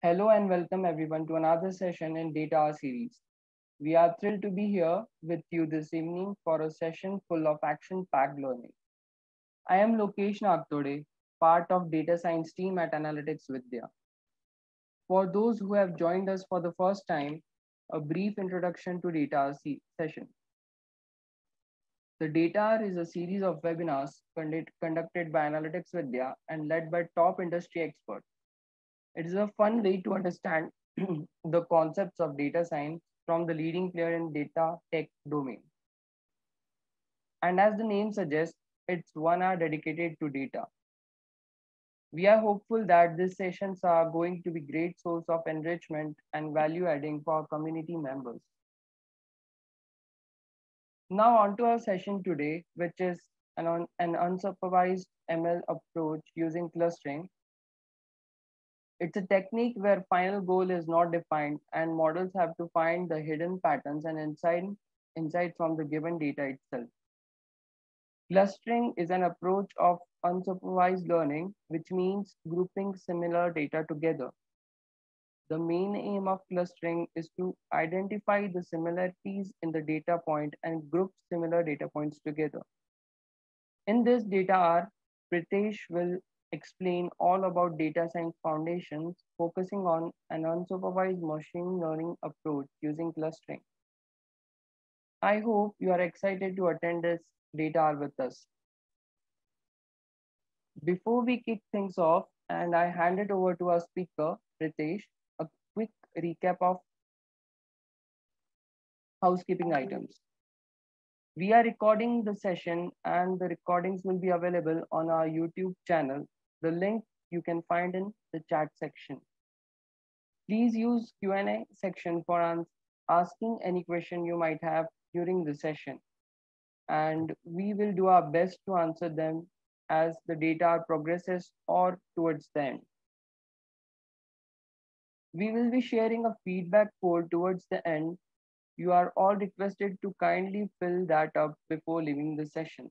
Hello and welcome everyone to another session in DataHour series. We are thrilled to be here with you this evening for a session full of action-packed learning. I am Lokesh Nagtode, part of data science team at Analytics Vidhya. For those who have joined us for the first time, a brief introduction to DataHour session. The DataHour is a series of webinars conducted by Analytics Vidhya and led by top industry experts it is a fun way to understand the concepts of data science from the leading player in data tech domain. And as the name suggests, it's one hour dedicated to data. We are hopeful that these sessions are going to be great source of enrichment and value adding for community members. Now on to our session today, which is an, an unsupervised ML approach using clustering it's a technique where final goal is not defined and models have to find the hidden patterns and insight, insight from the given data itself. Clustering is an approach of unsupervised learning, which means grouping similar data together. The main aim of clustering is to identify the similarities in the data point and group similar data points together. In this DataHour, Pritesh will explain all about data science foundations, focusing on an unsupervised machine learning approach using clustering. I hope you are excited to attend this DataHour with us. Before we kick things off and I hand it over to our speaker, Pritesh, a quick recap of housekeeping items. We are recording the session and the recordings will be available on our YouTube channel the link you can find in the chat section. Please use Q&A section for asking any question you might have during the session. And we will do our best to answer them as the data progresses or towards the end. We will be sharing a feedback poll towards the end. You are all requested to kindly fill that up before leaving the session.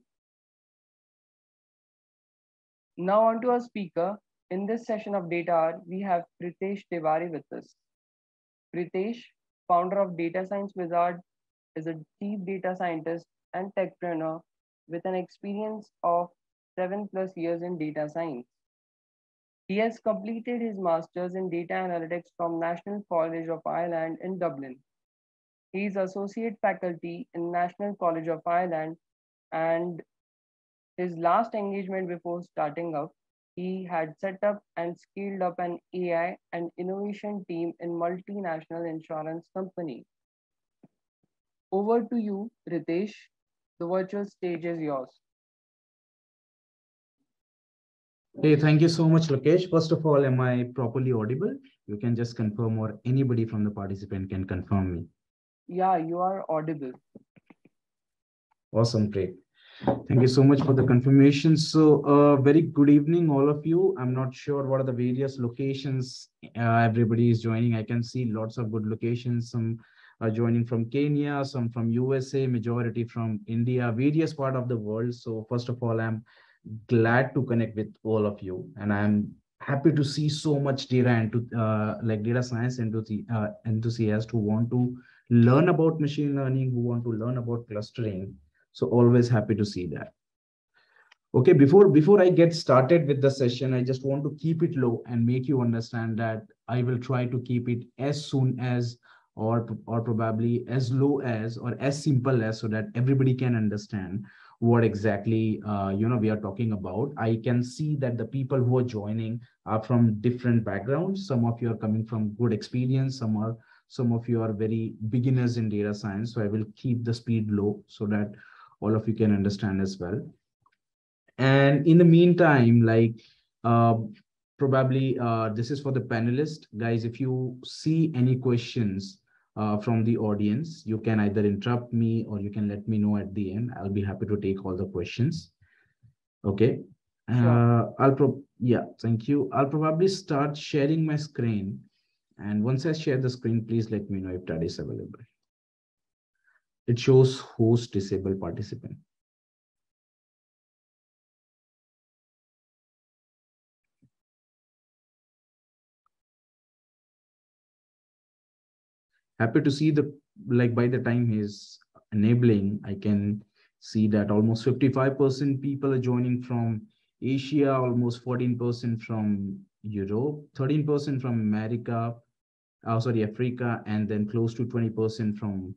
Now on to our speaker. In this session of DataHour, we have Pritesh Tiwari with us. Pritesh, founder of Data Science Wizard, is a chief data scientist and techpreneur with an experience of seven plus years in data science. He has completed his master's in data analytics from National College of Ireland in Dublin. He is associate faculty in National College of Ireland and his last engagement before starting up, he had set up and scaled up an AI and innovation team in multinational insurance company. Over to you, Ritesh. The virtual stage is yours. Hey, thank you so much, Lokesh. First of all, am I properly audible? You can just confirm or anybody from the participant can confirm me. Yeah, you are audible. Awesome, great. Thank you so much for the confirmation. So, uh, very good evening, all of you. I'm not sure what are the various locations uh, everybody is joining. I can see lots of good locations. Some are joining from Kenya, some from USA, majority from India, various part of the world. So, first of all, I'm glad to connect with all of you, and I'm happy to see so much data into uh, like data science uh, enthusiasts who want to learn about machine learning, who want to learn about clustering so always happy to see that. Okay, before before I get started with the session, I just want to keep it low and make you understand that I will try to keep it as soon as or or probably as low as or as simple as so that everybody can understand what exactly uh, you know we are talking about. I can see that the people who are joining are from different backgrounds. Some of you are coming from good experience. Some are some of you are very beginners in data science. So i will keep the speed low so that all of you can understand as well. And in the meantime, like uh, probably uh, this is for the panelists. Guys, if you see any questions uh, from the audience, you can either interrupt me or you can let me know at the end. I'll be happy to take all the questions. Okay. Sure. Uh, I'll pro yeah, thank you. I'll probably start sharing my screen. And once I share the screen, please let me know if that is available it shows host disabled participant. happy to see the like by the time he's enabling, I can see that almost 55% people are joining from Asia, almost 14% from Europe, 13% from America, oh, sorry, Africa, and then close to 20% from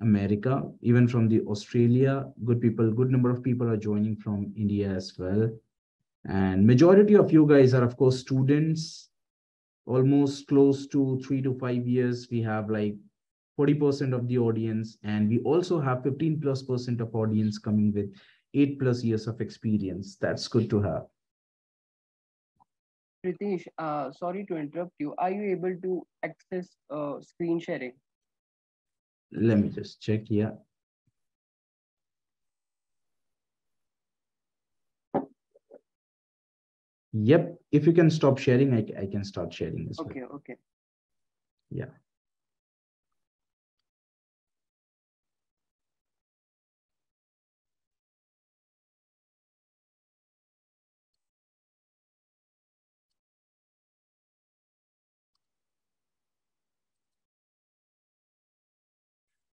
America, even from the Australia, good people, good number of people are joining from India as well. And majority of you guys are, of course, students, almost close to three to five years. We have like 40% of the audience, and we also have 15 plus percent of audience coming with eight plus years of experience. That's good to have. Pritesh, uh, sorry to interrupt you. Are you able to access uh, screen sharing? Let me just check here. Yep, if you can stop sharing, I, I can start sharing as Okay, well. okay. Yeah.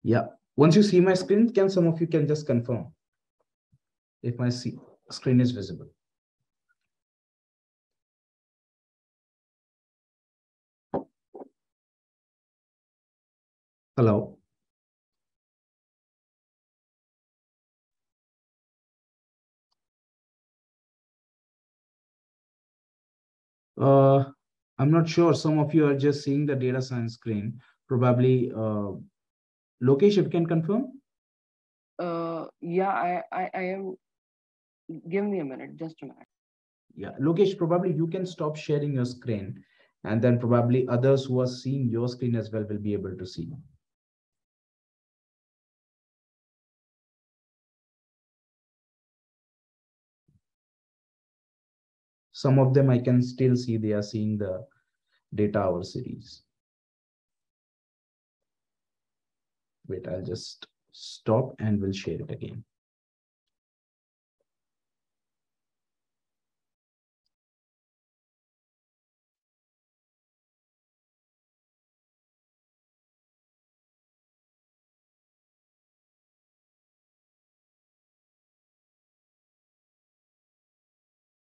Yeah, once you see my screen, can some of you can just confirm if my screen is visible? Hello? Uh, I'm not sure. Some of you are just seeing the data science screen. Probably, uh, Lokesh, if you can confirm? Uh, yeah, I, I, I am. Give me a minute, just a minute. Yeah, Lokesh, probably you can stop sharing your screen and then probably others who are seeing your screen as well will be able to see. Some of them I can still see they are seeing the data hour series. Wait, I'll just stop and we'll share it again.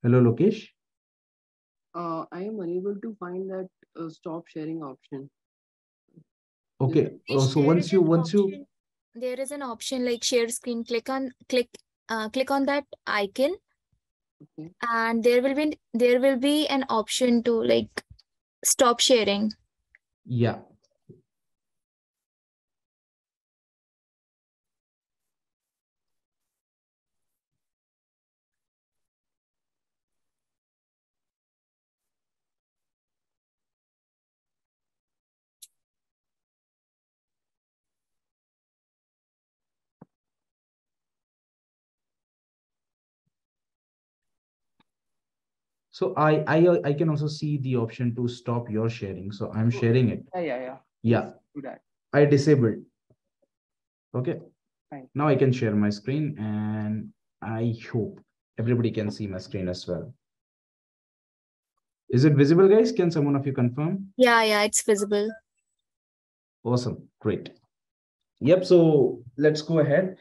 Hello, Lokesh. Uh, I am unable to find that uh, stop sharing option. Okay, uh, so once you, once you, There is an option like share screen, click on, click, uh, click on that icon Okay. and there will be, there will be an option to like stop sharing. yeah, so I, I, I can also see the option to stop your sharing. So I'm Oh, sharing it. Yeah, yeah, yeah. Yeah, Do that. I disabled. Okay. Fine. Now I can share my screen and I hope everybody can see my screen as well. Is it visible, guys? Can someone of you confirm? Yeah, yeah, it's visible. Awesome. Great. Yep. So let's go ahead.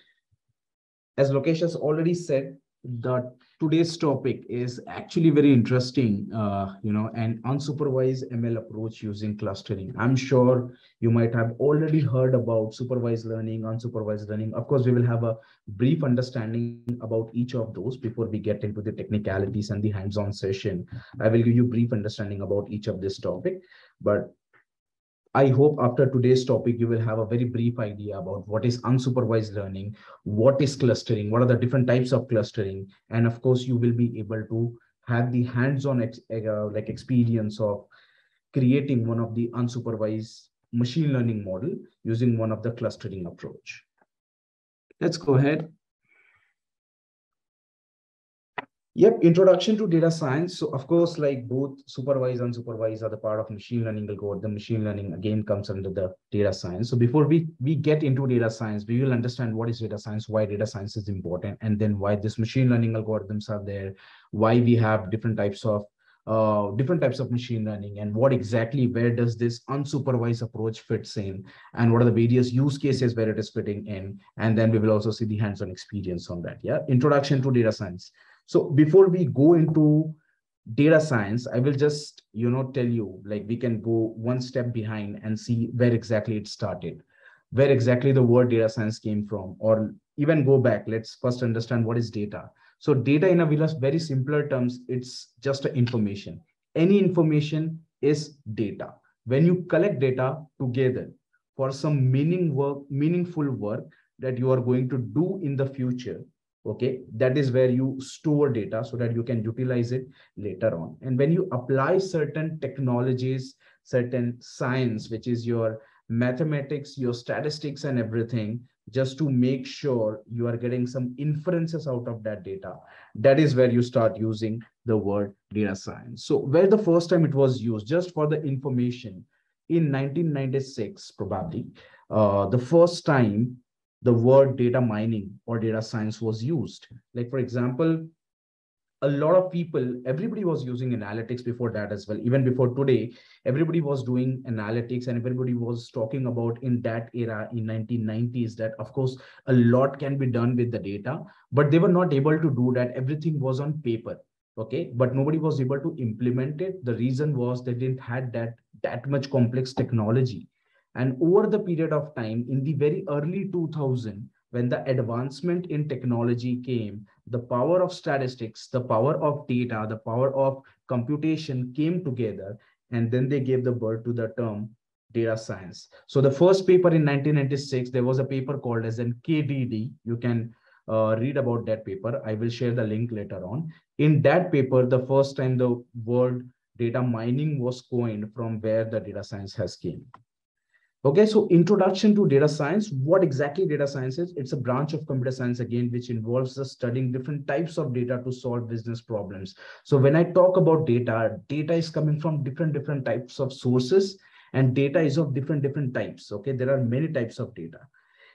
As Lokesh has already said, that today's topic is actually very interesting, uh, you know, an unsupervised ML approach using clustering. I'm sure you might have already heard about supervised learning, unsupervised learning. Of course, we will have a brief understanding about each of those before we get into the technicalities and the hands-on session. I will give you brief understanding about each of this topic, but I hope after today's topic, you will have a very brief idea about what is unsupervised learning, what is clustering, what are the different types of clustering, and of course, you will be able to have the hands-on ex uh, like experience of creating one of the unsupervised machine learning model using one of the clustering approach. Let's go ahead. Yep, introduction to data science. So of course, like both supervised and unsupervised are the part of machine learning algorithm. The machine learning again comes under the data science. So before we, we get into data science, we will understand what is data science, why data science is important, and then why this machine learning algorithms are there, why we have different types of uh, different types of machine learning and what exactly where does this unsupervised approach fits in and what are the various use cases where it is fitting in and then we will also see the hands-on experience on that yeah introduction to data science so before we go into data science i will just you know tell you like we can go one step behind and see where exactly it started where exactly the word data science came from or even go back let's first understand what is data so data in a very simpler terms, it's just information. Any information is data. When you collect data together for some meaning work, meaningful work that you are going to do in the future, okay, that is where you store data so that you can utilize it later on. And when you apply certain technologies, certain science, which is your mathematics, your statistics and everything, just to make sure you are getting some inferences out of that data. That is where you start using the word data science. So where the first time it was used, just for the information, in 1996, probably, uh, the first time the word data mining or data science was used. Like for example, a lot of people, everybody was using analytics before that as well. Even before today, everybody was doing analytics and everybody was talking about in that era in 1990s that of course a lot can be done with the data, but they were not able to do that. Everything was on paper. Okay, but nobody was able to implement it. The reason was they didn't had that that much complex technology. And over the period of time, in the very early 2000, when the advancement in technology came, the power of statistics, the power of data, the power of computation came together, and then they gave the birth to the term data science. So the first paper in 1996, there was a paper called as an KDD. You can uh, read about that paper. I will share the link later on. In that paper, the first time the word data mining was coined from where the data science has came. Okay, so introduction to data science. What exactly data science is? It's a branch of computer science again, which involves us studying different types of data to solve business problems. So when I talk about data, data is coming from different different types of sources, and data is of different different types. Okay, there are many types of data,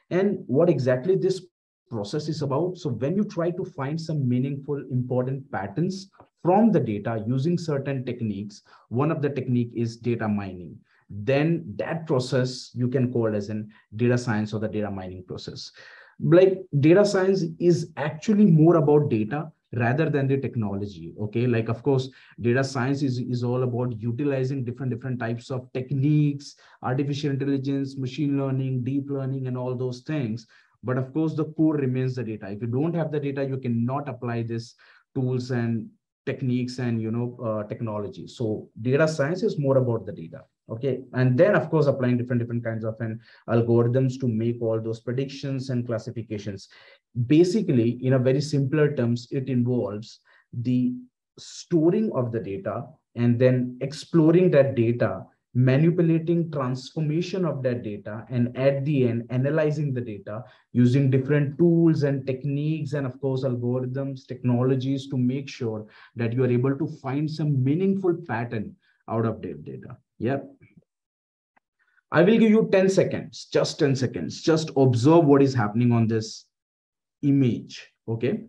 and what exactly this process is about. So when you try to find some meaningful, important patterns from the data using certain techniques, one of the technique is data mining then that process you can call as in data science or the data mining process. Like data science is actually more about data rather than the technology okay? Like of course data science is, is all about utilizing different different types of techniques artificial intelligence machine learning deep learning and all those things. But of course the core remains the data. If you don't have the data you cannot apply this tools and techniques and you know uh, technology. So data science is more about the data okay and then of course applying different different kinds of an algorithms to make all those predictions and classifications. Basically in a very simpler terms it involves the storing of the data and then exploring that data manipulating transformation of that data and at the end analyzing the data using different tools and techniques and of course algorithms technologies to make sure that you are able to find some meaningful pattern out of data Yep. I will give you 10 seconds, just 10 seconds. Just observe what is happening on this image. Okay.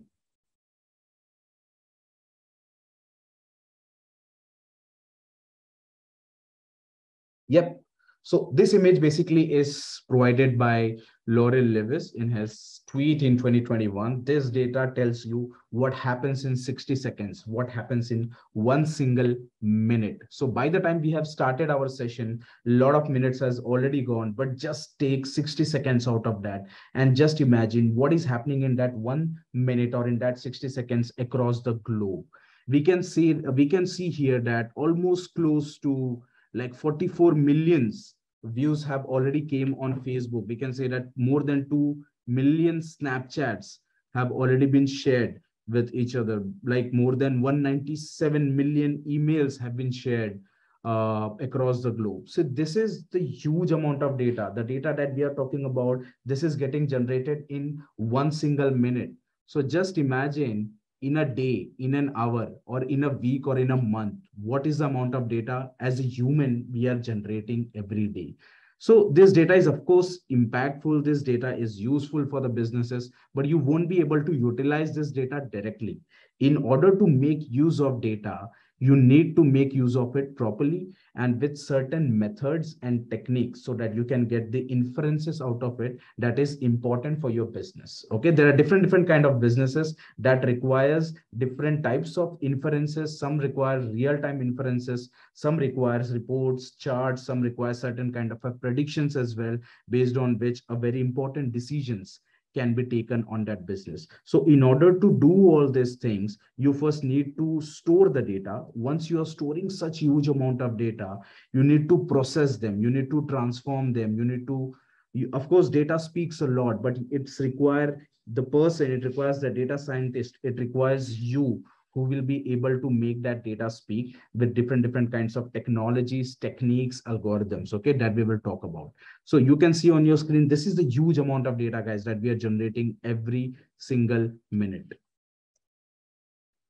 Yep. So this image basically is provided by Lori Lewis in his tweet in 2021. This data tells you what happens in 60 seconds, what happens in one single minute. So by the time we have started our session, a lot of minutes has already gone, but just take 60 seconds out of that and just imagine what is happening in that one minute or in that 60 seconds across the globe. We can see, we can see here that almost close to like 44 millions views have already came on facebook. We can say that more than 2 million snapchats have already been shared with each other. Like more than 197 million emails have been shared uh, across the globe. So this is the huge amount of data. The data that we are talking about this is getting generated in one single minute. So just imagine in a day, in an hour, or in a week, or in a month, what is the amount of data as a human we are generating every day? So this data is, of course, impactful. This data is useful for the businesses, but you won't be able to utilize this data directly. In order to make use of data, you need to make use of it properly and with certain methods and techniques so that you can get the inferences out of it that is important for your business. Okay? There are different different kind of businesses that requires different types of inferences. Some require real time inferences. Some requires reports charts. Some require certain kind of predictions as well based on which a very important decisions can be taken on that business. So in order to do all these things, you first need to store the data. Once you are storing such huge amount of data, you need to process them. You need to transform them. You need to, you, of course, data speaks a lot, but it's require the person, it requires the data scientist, it requires you who will be able to make that data speak with different different kinds of technologies techniques algorithms okay that we will talk about so you can see on your screen this is the huge amount of data guys that we are generating every single minute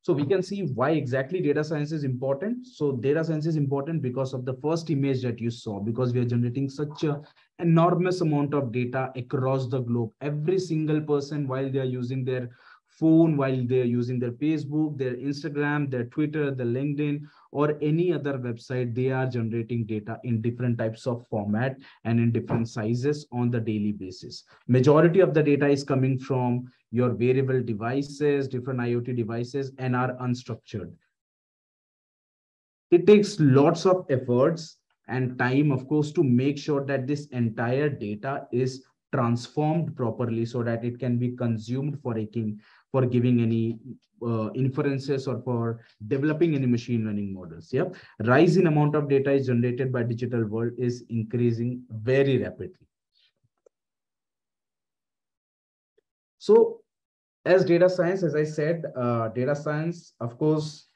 so we can see why exactly data science is important. So data science is important because of the first image that you saw, because we are generating such a enormous amount of data across the globe. Every single person, while they are using their phone while they're using their Facebook, their Instagram, their Twitter, the LinkedIn, or any other website, they are generating data in different types of format and in different sizes on the daily basis. Majority of the data is coming from your wearable devices, different IoT devices, and are unstructured. It takes lots of efforts and time, of course, to make sure that this entire data is transformed properly so that it can be consumed for a making for giving any uh, inferences or for developing any machine learning models. Yeah, rise in amount of data is generated by digital world is increasing very rapidly. So as data science, as I said, uh, data science, of course,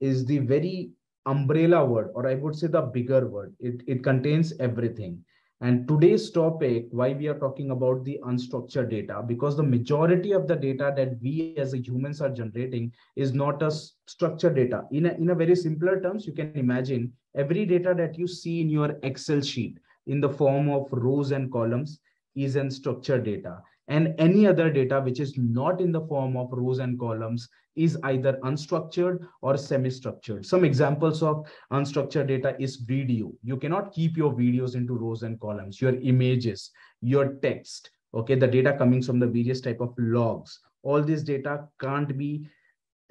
is the very umbrella word, or I would say the bigger word. It, it contains everything. And today's topic, why we are talking about the unstructured data, because the majority of the data that we as humans are generating is not a structured data. In a, in a very simpler terms, you can imagine every data that you see in your Excel sheet in the form of rows and columns is unstructured data and any other data which is not in the form of rows and columns is either unstructured or semi-structured. Some examples of unstructured data is video. You cannot keep your videos into rows and columns, your images, your text, okay, the data coming from the various type of logs. All this data can't be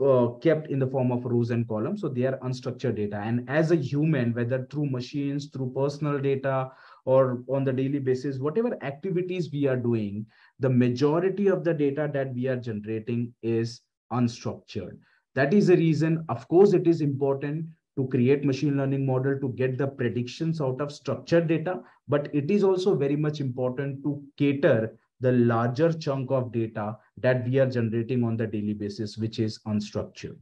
uh, kept in the form of rows and columns. So they are unstructured data. And as a human, whether through machines, through personal data, or on the daily basis, whatever activities we are doing, the majority of the data that we are generating is unstructured. That is the reason, of course, it is important to create machine learning model to get the predictions out of structured data, but it is also very much important to cater the larger chunk of data that we are generating on the daily basis, which is unstructured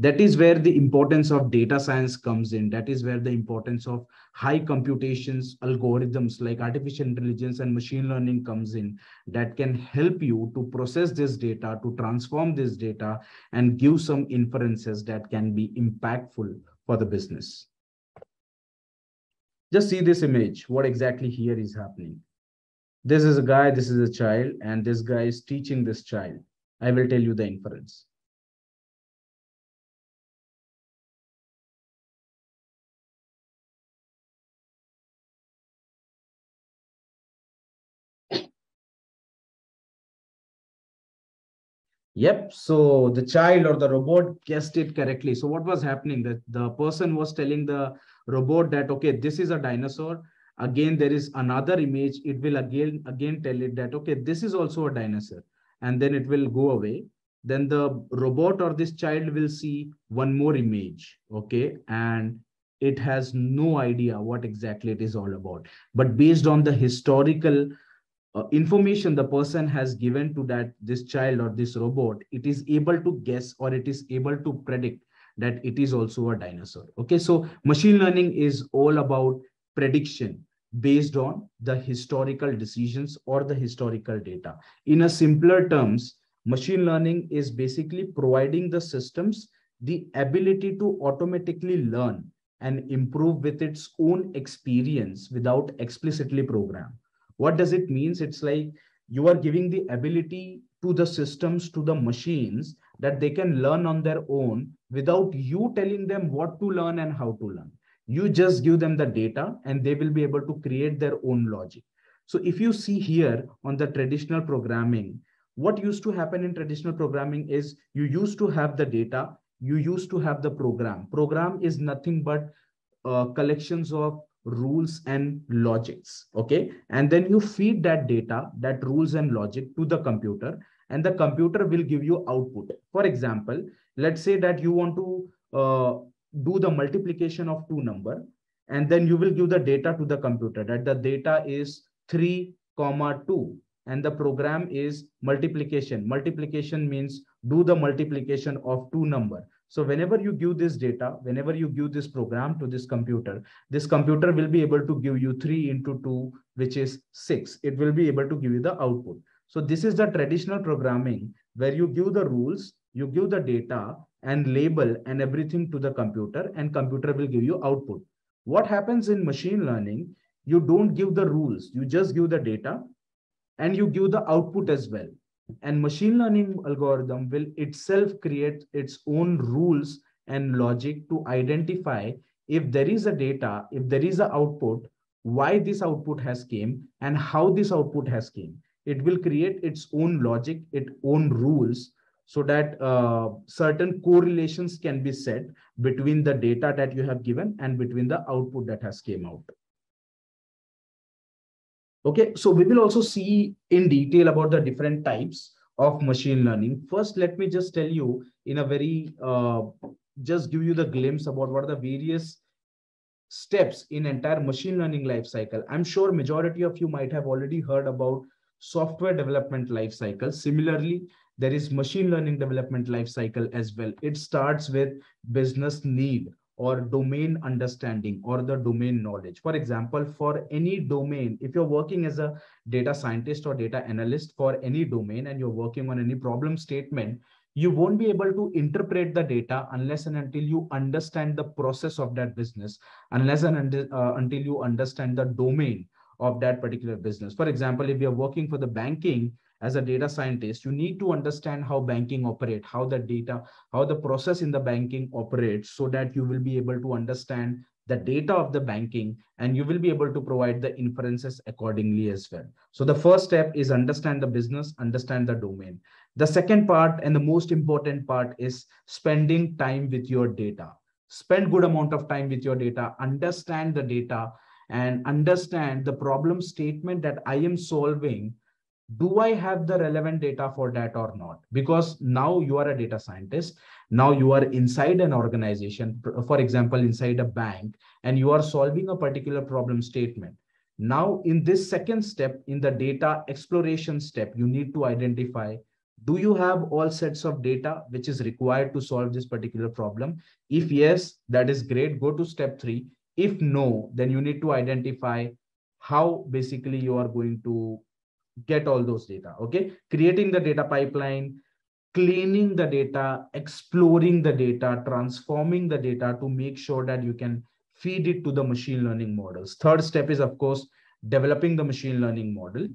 that is where the importance of data science comes in. That is where the importance of high computations algorithms like artificial intelligence and machine learning comes in. That can help you to process this data to transform this data and give some inferences that can be impactful for the business. Just see this image what exactly here is happening. This is a guy this is a child and this guy is teaching this child. I will tell you the inference Yep. So the child or the robot guessed it correctly. So what was happening? That the person was telling the robot that, okay, this is a dinosaur. Again, there is another image. It will again, again tell it that, okay, this is also a dinosaur. And then it will go away. Then the robot or this child will see one more image. Okay. And it has no idea what exactly it is all about. But based on the historical uh, information the person has given to that this child or this robot it is able to guess or it is able to predict that it is also a dinosaur. Okay so machine learning is all about prediction based on the historical decisions or the historical data. In a simpler terms machine learning is basically providing the systems the ability to automatically learn and improve with its own experience without explicitly program what does it means it's like you are giving the ability to the systems to the machines that they can learn on their own without you telling them what to learn and how to learn. You just give them the data and they will be able to create their own logic. So if you see here on the traditional programming, what used to happen in traditional programming is you used to have the data, you used to have the program. Program is nothing but uh, collections of rules and logics okay? And then you feed that data that rules and logic to the computer and the computer will give you output. For example let's say that you want to uh, do the multiplication of two number and then you will give the data to the computer that the data is 3 comma 2 and the program is multiplication. Multiplication means do the multiplication of two number so whenever you give this data whenever you give this program to this computer this computer will be able to give you 3 into 2 which is 6 it will be able to give you the output so this is the traditional programming where you give the rules you give the data and label and everything to the computer and computer will give you output. What happens in machine learning, you don't give the rules, you just give the data and you give the output as well. And machine learning algorithm will itself create its own rules and logic to identify if there is a data, if there is a output, why this output has came and how this output has came. It will create its own logic, its own rules so that uh, certain correlations can be set between the data that you have given and between the output that has came out. Okay, so we will also see in detail about the different types of machine learning. First, let me just tell you in a very, uh, just give you the glimpse about what are the various steps in entire machine learning life cycle. I'm sure majority of you might have already heard about software development life cycle. Similarly, there is machine learning development life cycle as well. It starts with business need or domain understanding or the domain knowledge. For example, for any domain, if you're working as a data scientist or data analyst for any domain and you're working on any problem statement, you won't be able to interpret the data unless and until you understand the process of that business, unless and uh, until you understand the domain of that particular business. For example, if you're working for the banking, as a data scientist, you need to understand how banking operate, how the data, how the process in the banking operates so that you will be able to understand the data of the banking and you will be able to provide the inferences accordingly as well. So the first step is understand the business, understand the domain. The second part and the most important part is spending time with your data. Spend good amount of time with your data, understand the data and understand the problem statement that I am solving do I have the relevant data for that or not? Because now you are a data scientist. Now you are inside an organization, for example, inside a bank, and you are solving a particular problem statement. Now, in this second step, in the data exploration step, you need to identify do you have all sets of data which is required to solve this particular problem? If yes, that is great. Go to step three. If no, then you need to identify how basically you are going to get all those data okay? Creating the data pipeline cleaning the data exploring the data transforming the data to make sure that you can feed it to the machine learning models. Third step is of course developing the machine learning model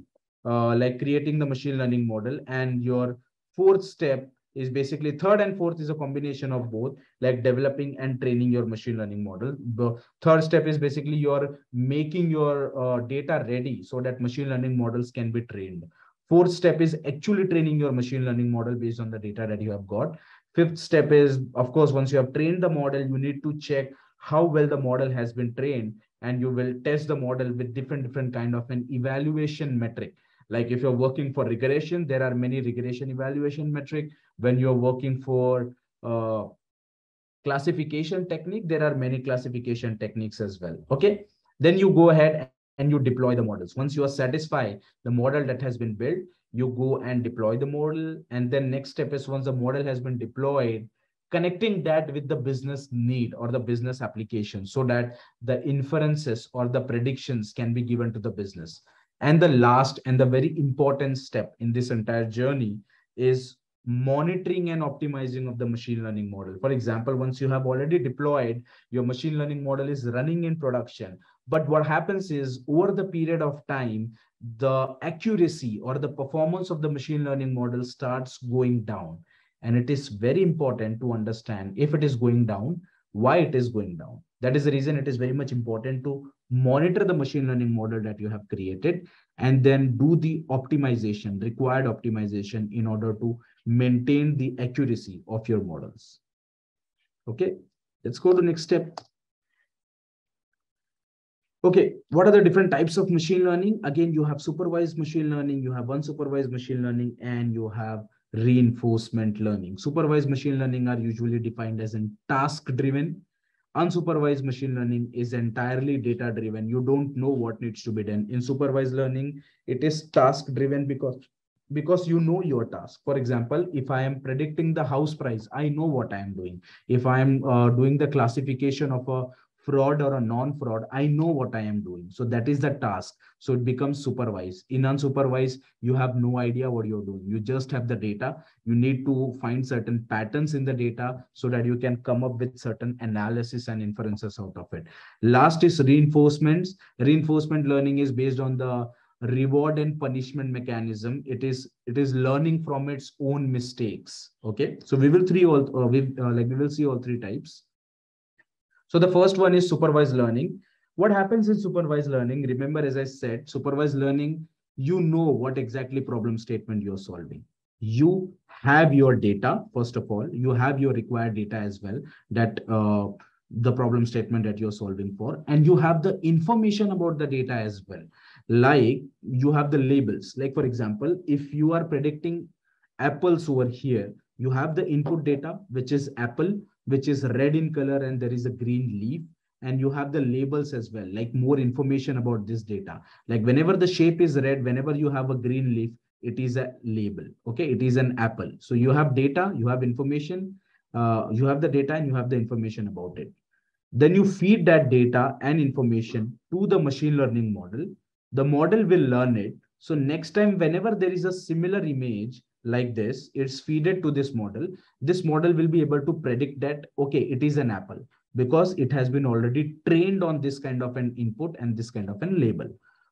uh, like creating the machine learning model. And your fourth step is basically third and fourth is a combination of both like developing and training your machine learning model. The third step is basically you're making your uh, data ready so that machine learning models can be trained. Fourth step is actually training your machine learning model based on the data that you have got. Fifth step is of course once you have trained the model you need to check how well the model has been trained and you will test the model with different different kind of an evaluation metric like if you're working for regression, there are many regression evaluation metric. When you're working for uh, classification technique, there are many classification techniques as well. Okay. Then you go ahead and you deploy the models. Once you are satisfied the model that has been built, you go and deploy the model. And then next step is once the model has been deployed, connecting that with the business need or the business application so that the inferences or the predictions can be given to the business. And the last and the very important step in this entire journey is monitoring and optimizing of the machine learning model. For example, once you have already deployed, your machine learning model is running in production. But what happens is over the period of time, the accuracy or the performance of the machine learning model starts going down. And it is very important to understand if it is going down, why it is going down. That is the reason it is very much important to monitor the machine learning model that you have created and then do the optimization, required optimization in order to maintain the accuracy of your models. Okay, let's go to the next step. Okay, what are the different types of machine learning? Again, you have supervised machine learning, you have unsupervised machine learning, and you have reinforcement learning. Supervised machine learning are usually defined as in task driven. Unsupervised machine learning is entirely data driven. You don't know what needs to be done. In supervised learning, it is task driven because because you know your task for example if i am predicting the house price i know what i am doing if i am uh, doing the classification of a fraud or a non-fraud, I know what I am doing. So that is the task. So it becomes supervised. In unsupervised, you have no idea what you're doing. You just have the data. You need to find certain patterns in the data so that you can come up with certain analysis and inferences out of it. Last is reinforcements. Reinforcement learning is based on the reward and punishment mechanism it is it is learning from its own mistakes okay so we will three all uh, we uh, like we will see all three types so the first one is supervised learning. What happens in supervised learning? Remember, as I said, supervised learning, you know what exactly problem statement you're solving. You have your data, first of all, you have your required data as well, that uh, the problem statement that you're solving for, and you have the information about the data as well. Like you have the labels. Like, for example, if you are predicting apples over here, you have the input data, which is apple which is red in color and there is a green leaf. And you have the labels as well like more information about this data. Like whenever the shape is red whenever you have a green leaf it is a label okay? It is an apple. So you have data you have information uh, you have the data and you have the information about it. Then you feed that data and information to the machine learning model. The model will learn it. So next time whenever there is a similar image like this, it's feeded to this model. This model will be able to predict that, okay, it is an apple because it has been already trained on this kind of an input and this kind of an label.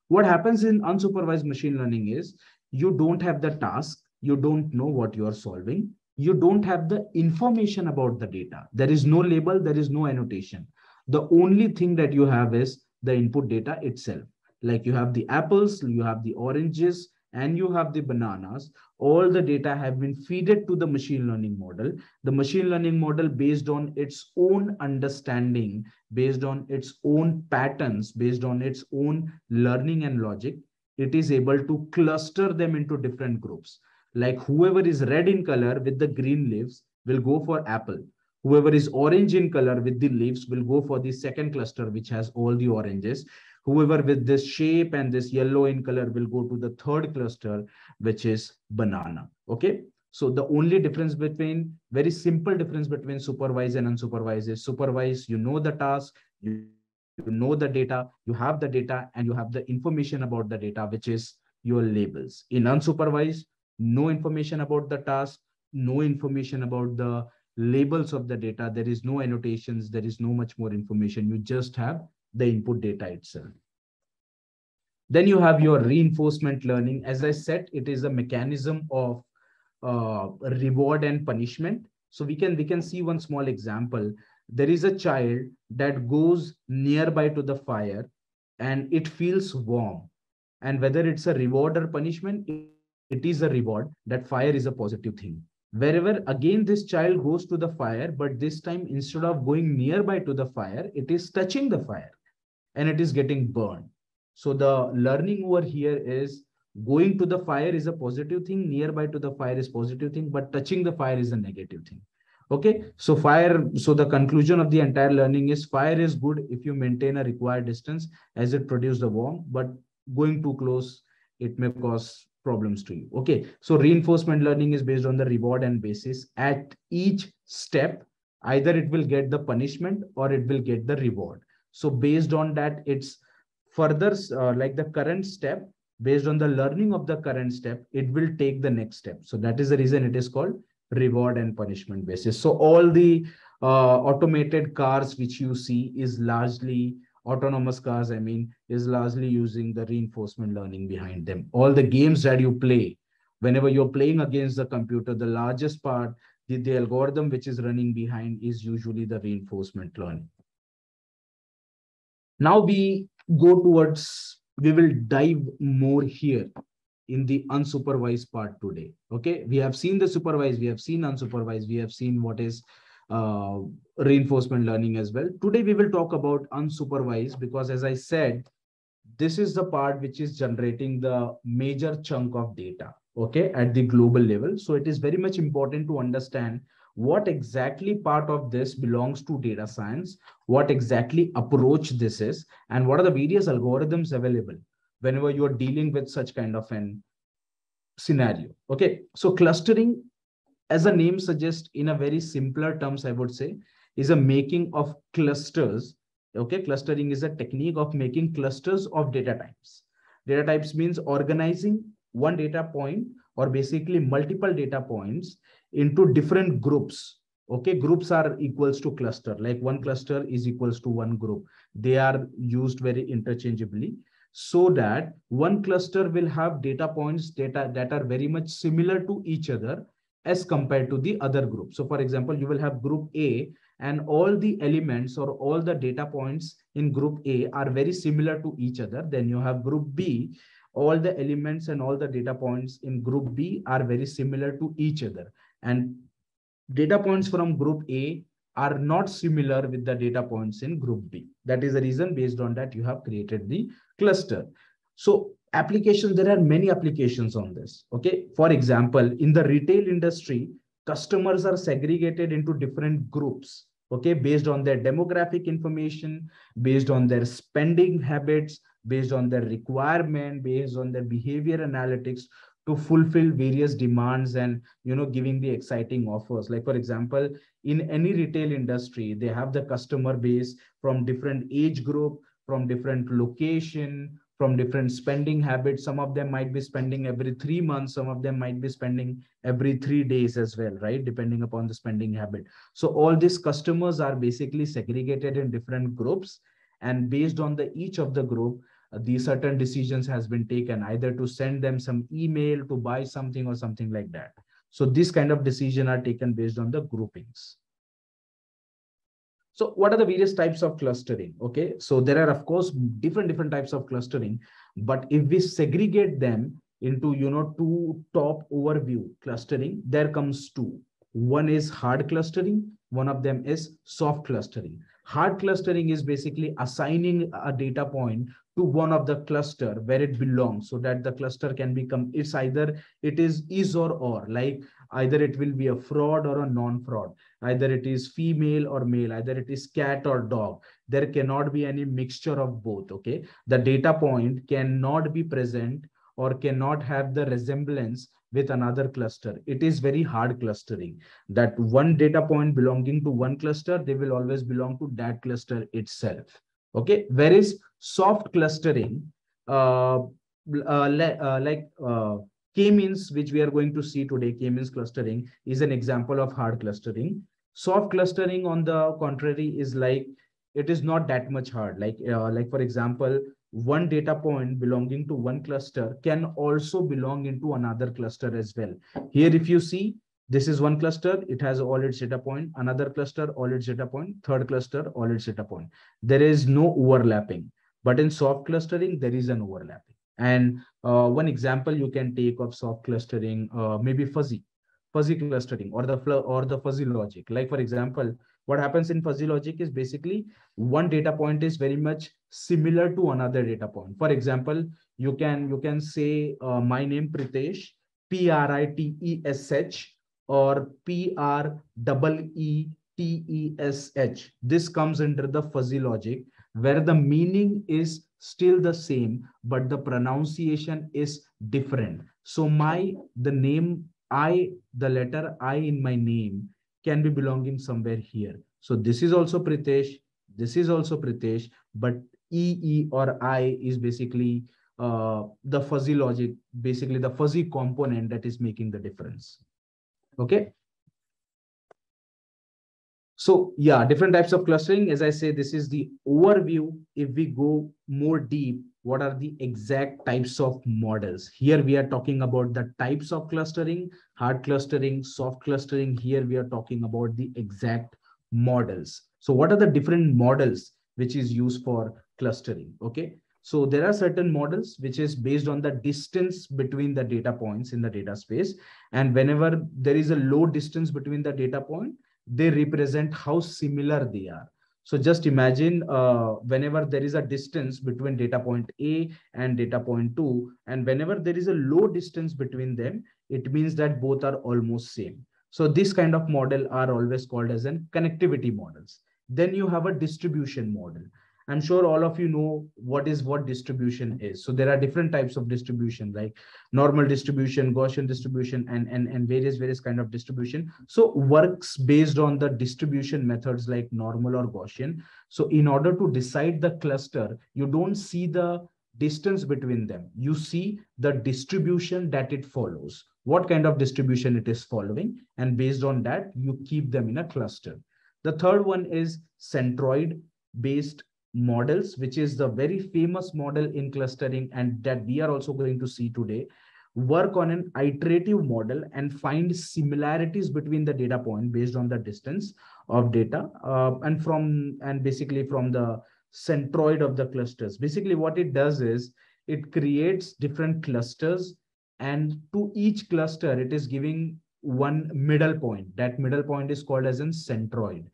What happens in unsupervised machine learning is you don't have the task, you don't know what you are solving, you don't have the information about the data. There is no label, there is no annotation. The only thing that you have is the input data itself. Like you have the apples, you have the oranges, and you have the bananas, all the data have been fed to the machine learning model. The machine learning model based on its own understanding, based on its own patterns, based on its own learning and logic, it is able to cluster them into different groups. Like whoever is red in color with the green leaves will go for apple. Whoever is orange in color with the leaves will go for the second cluster, which has all the oranges whoever with this shape and this yellow in color will go to the third cluster, which is banana. Okay. So the only difference between very simple difference between supervised and unsupervised is supervised, you know the task, you, you know the data, you have the data and you have the information about the data, which is your labels. In unsupervised, no information about the task, no information about the labels of the data. There is no annotations. There is no much more information. You just have the input data itself. Then you have your reinforcement learning. As I said, it is a mechanism of uh, reward and punishment. So we can we can see one small example. There is a child that goes nearby to the fire and it feels warm. And whether it's a reward or punishment, it is a reward. That fire is a positive thing. Wherever again this child goes to the fire, but this time instead of going nearby to the fire, it is touching the fire and it is getting burned. So the learning over here is going to the fire is a positive thing, nearby to the fire is positive thing, but touching the fire is a negative thing. Okay, so fire, so the conclusion of the entire learning is fire is good if you maintain a required distance as it produces the warmth, but going too close, it may cause problems to you. Okay, so reinforcement learning is based on the reward and basis. At each step, either it will get the punishment or it will get the reward. So based on that, it's further uh, like the current step based on the learning of the current step, it will take the next step. So that is the reason it is called reward and punishment basis. So all the uh, automated cars which you see is largely autonomous cars, I mean, is largely using the reinforcement learning behind them. All the games that you play, whenever you're playing against the computer, the largest part the, the algorithm which is running behind is usually the reinforcement learning. Now we go towards, we will dive more here in the unsupervised part today. Okay, we have seen the supervised, we have seen unsupervised, we have seen what is uh, reinforcement learning as well. Today we will talk about unsupervised because as I said, this is the part which is generating the major chunk of data, okay, at the global level. So it is very much important to understand what exactly part of this belongs to data science, what exactly approach this is, and what are the various algorithms available whenever you are dealing with such kind of an scenario. Okay, so clustering, as the name suggests, in a very simpler terms, I would say, is a making of clusters. Okay, clustering is a technique of making clusters of data types. Data types means organizing one data point or basically multiple data points into different groups okay groups are equals to cluster like one cluster is equals to one group they are used very interchangeably so that one cluster will have data points data that are very much similar to each other as compared to the other group. So for example, you will have group A and all the elements or all the data points in group A are very similar to each other. Then you have group B, all the elements and all the data points in group B are very similar to each other. And data points from group A are not similar with the data points in group B. That is the reason based on that you have created the cluster. So applications, there are many applications on this. Okay. For example, in the retail industry, customers are segregated into different groups. Okay. Based on their demographic information, based on their spending habits, based on their requirement, based on their behavior analytics to fulfill various demands and you know giving the exciting offers. Like for example in any retail industry they have the customer base from different age group from different location from different spending habits. Some of them might be spending every 3 months some of them might be spending every 3 days as well right? Depending upon the spending habit. So all these customers are basically segregated in different groups and based on the each of the group Uh, these certain decisions has been taken either to send them some email to buy something or something like that. So this kind of decision are taken based on the groupings. So what are the various types of clustering? Okay so there are of course different different types of clustering but if we segregate them into you know two top overview clustering there comes two. One is hard clustering one of them is soft clustering hard clustering is basically assigning a data point to one of the cluster where it belongs so that the cluster can become it's either it is is or or like either it will be a fraud or a non-fraud. Either it is female or male either it is cat or dog. There cannot be any mixture of both okay? The data point cannot be present or cannot have the resemblance with another cluster. It is very hard clustering. That one data point belonging to one cluster they will always belong to that cluster itself. Okay? Whereas soft clustering uh, uh, uh, like uh, k-means which we are going to see today k-means clustering is an example of hard clustering. Soft clustering on the contrary is like it is not that much hard. Like uh, like for example one data point belonging to one cluster can also belong into another cluster as well here if you see this is one cluster. It has all its data point. Another cluster, all its data point. Third cluster, all its data point. There is no overlapping. But in soft clustering, there is an overlapping. And uh, one example you can take of soft clustering, uh, maybe fuzzy, fuzzy clustering or the or the fuzzy logic. Like for example, what happens in fuzzy logic is basically one data point is very much similar to another data point. For example, you can you can say uh, my name Pritesh, P R I T E S H or P R double E T E S H. This comes under the fuzzy logic where the meaning is still the same, but the pronunciation is different. So my, the name I, the letter I in my name can be belonging somewhere here. So this is also Pritesh. This is also Pritesh, but E, E or I is basically uh, the fuzzy logic, basically the fuzzy component that is making the difference. Okay. So yeah, different types of clustering. As I say, this is the overview. If we go more deep, what are the exact types of models? Here we are talking about the types of clustering, hard clustering, soft clustering. Here we are talking about the exact models. So what are the different models which is used for clustering? Okay. So there are certain models which is based on the distance between the data points in the data space. And whenever there is a low distance between the data point, they represent how similar they are. So just imagine uh, whenever there is a distance between data point A and data point 2, and whenever there is a low distance between them, it means that both are almost same. So this kind of model are always called as an connectivity models. Then you have a distribution model. I'm sure all of you know what is what distribution is. So there are different types of distribution like normal distribution, Gaussian distribution, and, and, and various, various kind of distribution. So works based on the distribution methods like normal or Gaussian. So in order to decide the cluster, you don't see the distance between them. You see the distribution that it follows, what kind of distribution it is following. And based on that, you keep them in a cluster. The third one is centroid based models, which is the very famous model in clustering and that we are also going to see today, work on an iterative model and find similarities between the data point based on the distance of data uh, and from and basically from the centroid of the clusters. Basically what it does is it creates different clusters and to each cluster it is giving one middle point. That middle point is called as a centroid.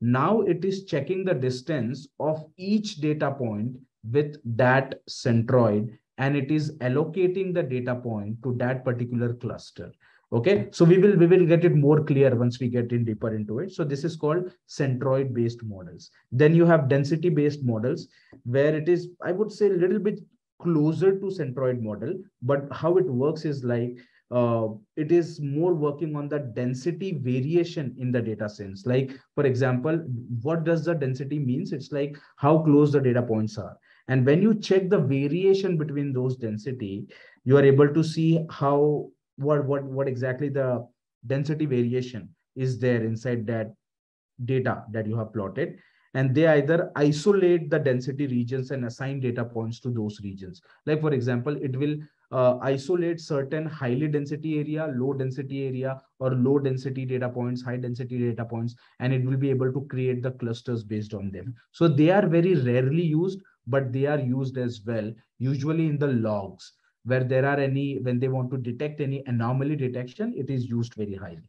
Now it is checking the distance of each data point with that centroid and it is allocating the data point to that particular cluster. Okay, so we will we will get it more clear once we get in deeper into it. So this is called centroid based models. Then you have density based models where it is, I would say, a little bit closer to centroid model, but how it works is like uh, it is more working on the density variation in the data sense. Like, for example, what does the density means? It's like how close the data points are. And when you check the variation between those density, you are able to see how, what, what, what exactly the density variation is there inside that data that you have plotted and they either isolate the density regions and assign data points to those regions. Like for example, it will uh, isolate certain highly density area, low density area, or low density data points, high density data points, and it will be able to create the clusters based on them. So they are very rarely used, but they are used as well, usually in the logs where there are any, when they want to detect any anomaly detection, it is used very highly.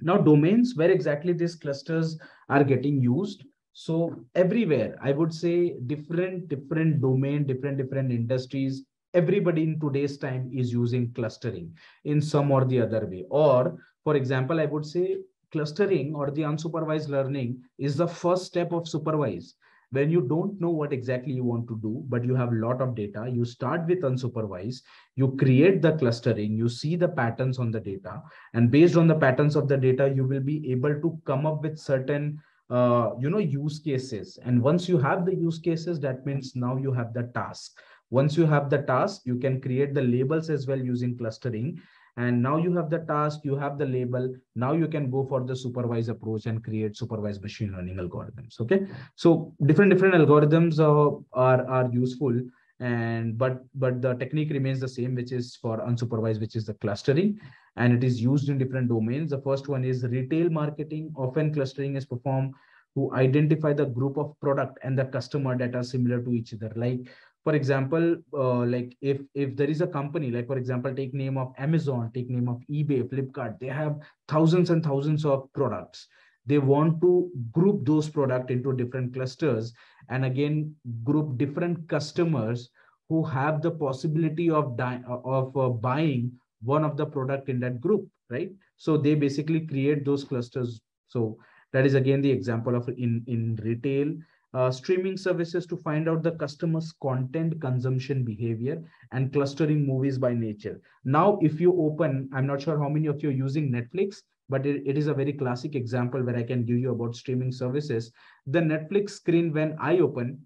Now domains where exactly these clusters are getting used so everywhere, I would say different, different domain, different, different industries, everybody in today's time is using clustering in some or the other way. Or for example, I would say clustering or the unsupervised learning is the first step of supervised. When you don't know what exactly you want to do, but you have a lot of data, you start with unsupervised, you create the clustering, you see the patterns on the data, and based on the patterns of the data, you will be able to come up with certain uh, you know, use cases. And once you have the use cases, that means now you have the task. Once you have the task, you can create the labels as well using clustering. And now you have the task, you have the label. Now you can go for the supervised approach and create supervised machine learning algorithms. Okay. So different, different algorithms uh, are, are useful and but but the technique remains the same which is for unsupervised which is the clustering. And it is used in different domains. The first one is retail marketing. Often clustering is performed to identify the group of product and the customer that are similar to each other. Like for example uh, like if if there is a company like for example take name of amazon take name of ebay flipkart they have thousands and thousands of products they want to group those product into different clusters and again group different customers who have the possibility of of uh, buying one of the product in that group right? So they basically create those clusters. So that is again the example of in in retail uh, streaming services to find out the customer's content consumption behavior and clustering movies by nature now if you open i'm not sure how many of you are using netflix but it, it is a very classic example where I can give you about streaming services. The Netflix screen, when I open,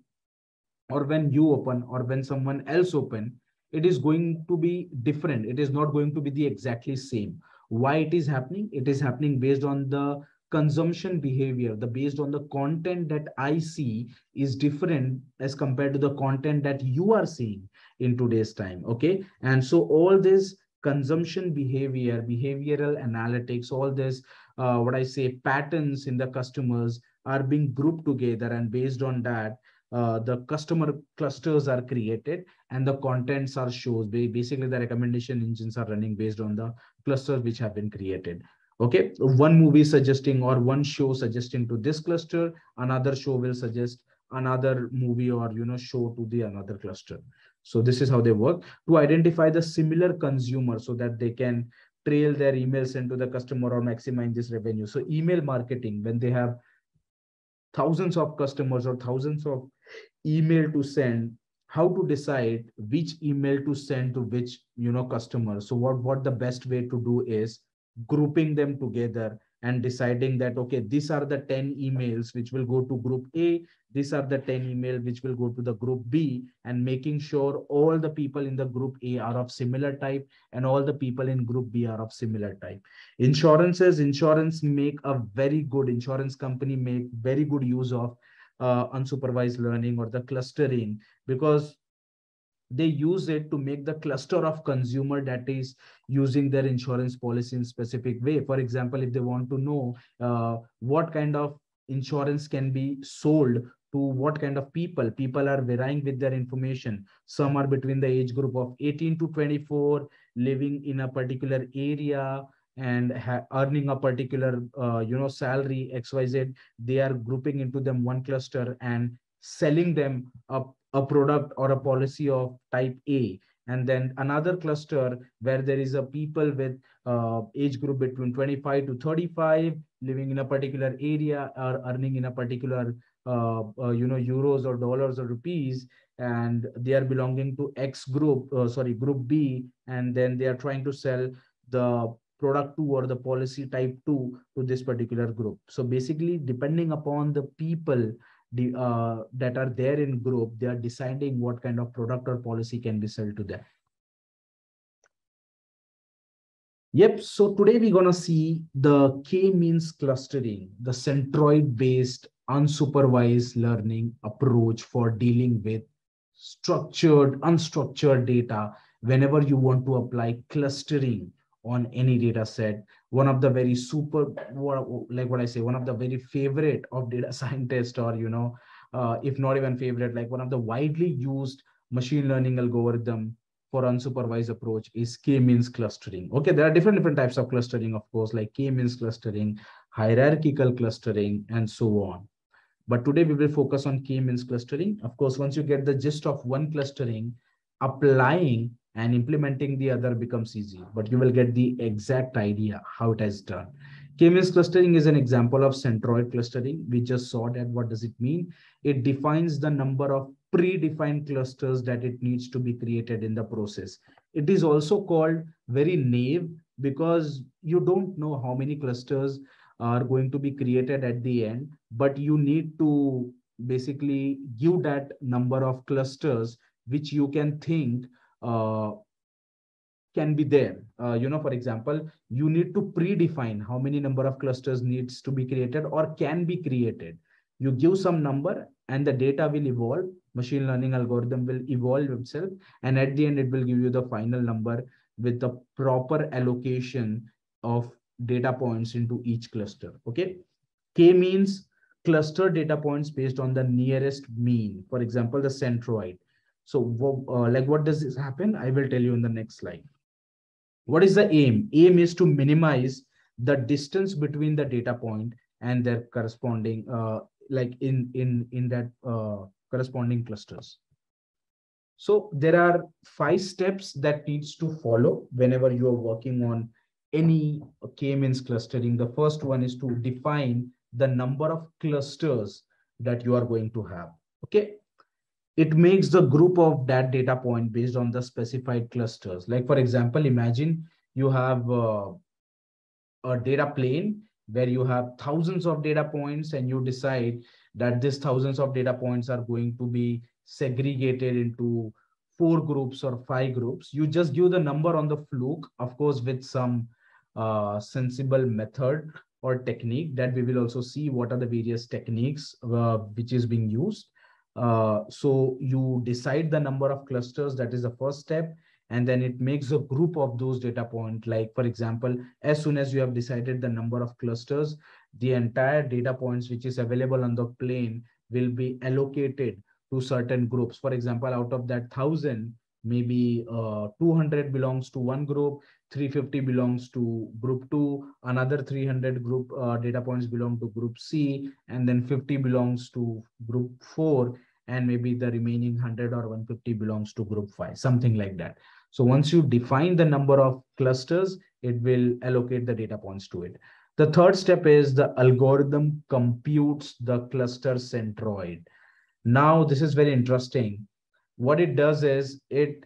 or when you open, or when someone else open, it is going to be different. It is not going to be the exactly same. Why it is happening? It is happening based on the consumption behavior the based on the content that i see is different as compared to the content that you are seeing in today's time okay? And so all this consumption behavior behavioral analytics all this uh, what i say patterns in the customers are being grouped together and based on that uh, the customer clusters are created and the contents are shows. Basically the recommendation engines are running based on the clusters which have been created okay one movie suggesting or one show suggesting to this cluster another show will suggest another movie or you know show to the another cluster. So this is how they work. To identify the similar consumer so that they can trail their emails into the customer or maximize this revenue. So email marketing when they have thousands of customers or thousands of email to send how to decide which email to send to which you know customer. So what what the best way to do is grouping them together and deciding that okay these are the 10 emails which will go to group a these are the 10 email which will go to the group b and making sure all the people in the group a are of similar type and all the people in group b are of similar type. Insurances insurance make a very good insurance company make very good use of uh, unsupervised learning or the clustering because they use it to make the cluster of consumer that is using their insurance policy in specific way. For example if they want to know uh, what kind of insurance can be sold to what kind of people people are varying with their information. Some are between the age group of 18 to 24 living in a particular area and earning a particular uh, you know salary xyz they are grouping into them one cluster and selling them a, a product or a policy of type A. And then another cluster where there is a people with uh, age group between 25 to 35 living in a particular area or earning in a particular uh, uh, you know euros or dollars or rupees and they are belonging to x group uh, sorry group b and then they are trying to sell the product 2 or the policy type 2 to this particular group so basically depending upon the people the, uh, that are there in group, they are deciding what kind of product or policy can be sold to them. Yep, so today we're gonna see the K-means clustering, the centroid-based unsupervised learning approach for dealing with structured, unstructured data whenever you want to apply clustering on any data set. One of the very super like what i say one of the very favorite of data scientists or you know uh, if not even favorite like one of the widely used machine learning algorithm for unsupervised approach is k-means clustering. Okay there are different different types of clustering of course like k-means clustering hierarchical clustering and so on. But today we will focus on k-means clustering. Of course once you get the gist of one clustering applying and implementing the other becomes easy, but you will get the exact idea how it has done. K-means clustering is an example of centroid clustering. We just saw that. What does it mean? It defines the number of predefined clusters that it needs to be created in the process. It is also called very naive because you don't know how many clusters are going to be created at the end, but you need to basically give that number of clusters which you can think can be there. Uh, you know, for example, you need to predefine how many number of clusters needs to be created or can be created. You give some number and the data will evolve. Machine learning algorithm will evolve itself. And at the end, it will give you the final number with the proper allocation of data points into each cluster. Okay. K means cluster data points based on the nearest mean. For example, the centroid. So uh, like what does this happen? I will tell you in the next slide. What is the aim? Aim is to minimize the distance between the data point and their corresponding uh, like in in in that uh, corresponding clusters. So there are five steps that needs to follow whenever you are working on any k-means clustering. The first one is to define the number of clusters that you are going to have. Okay, it makes the group of that data point based on the specified clusters. Like for example, imagine you have uh, a data plane where you have thousands of data points and you decide that these thousands of data points are going to be segregated into four groups or five groups. You just give the number on the fluke, of course, with some uh, sensible method or technique that we will also see what are the various techniques uh, which is being used. Uh, so you decide the number of clusters, that is the first step, and then it makes a group of those data point. Like for example, as soon as you have decided the number of clusters, the entire data points which is available on the plane will be allocated to certain groups. For example, out of that thousand, maybe uh, 200 belongs to one group, 350 belongs to group two, another 300 group uh, data points belong to group C, and then 50 belongs to group four, and maybe the remaining 100 or 150 belongs to group five, something like that. So once you define the number of clusters, it will allocate the data points to it. The third step is the algorithm computes the cluster centroid. Now, this is very interesting. What it does is it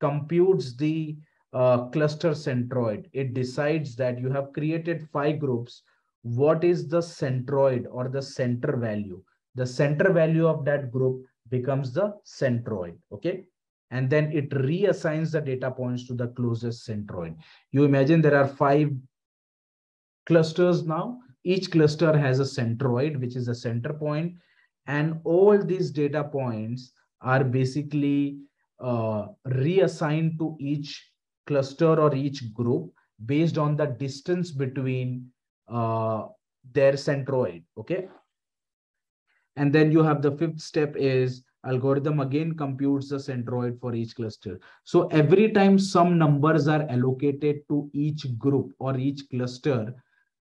computes the uh, cluster centroid. It decides that you have created five groups. What is the centroid or the center value? The center value of that group becomes the centroid. Okay. And then it reassigns the data points to the closest centroid. You imagine there are five clusters now. Each cluster has a centroid, which is a center point, and all these data points are basically uh, reassigned to each cluster or each group based on the distance between uh, their centroid. Okay. And then you have the fifth step is algorithm again computes the centroid for each cluster. So every time some numbers are allocated to each group or each cluster,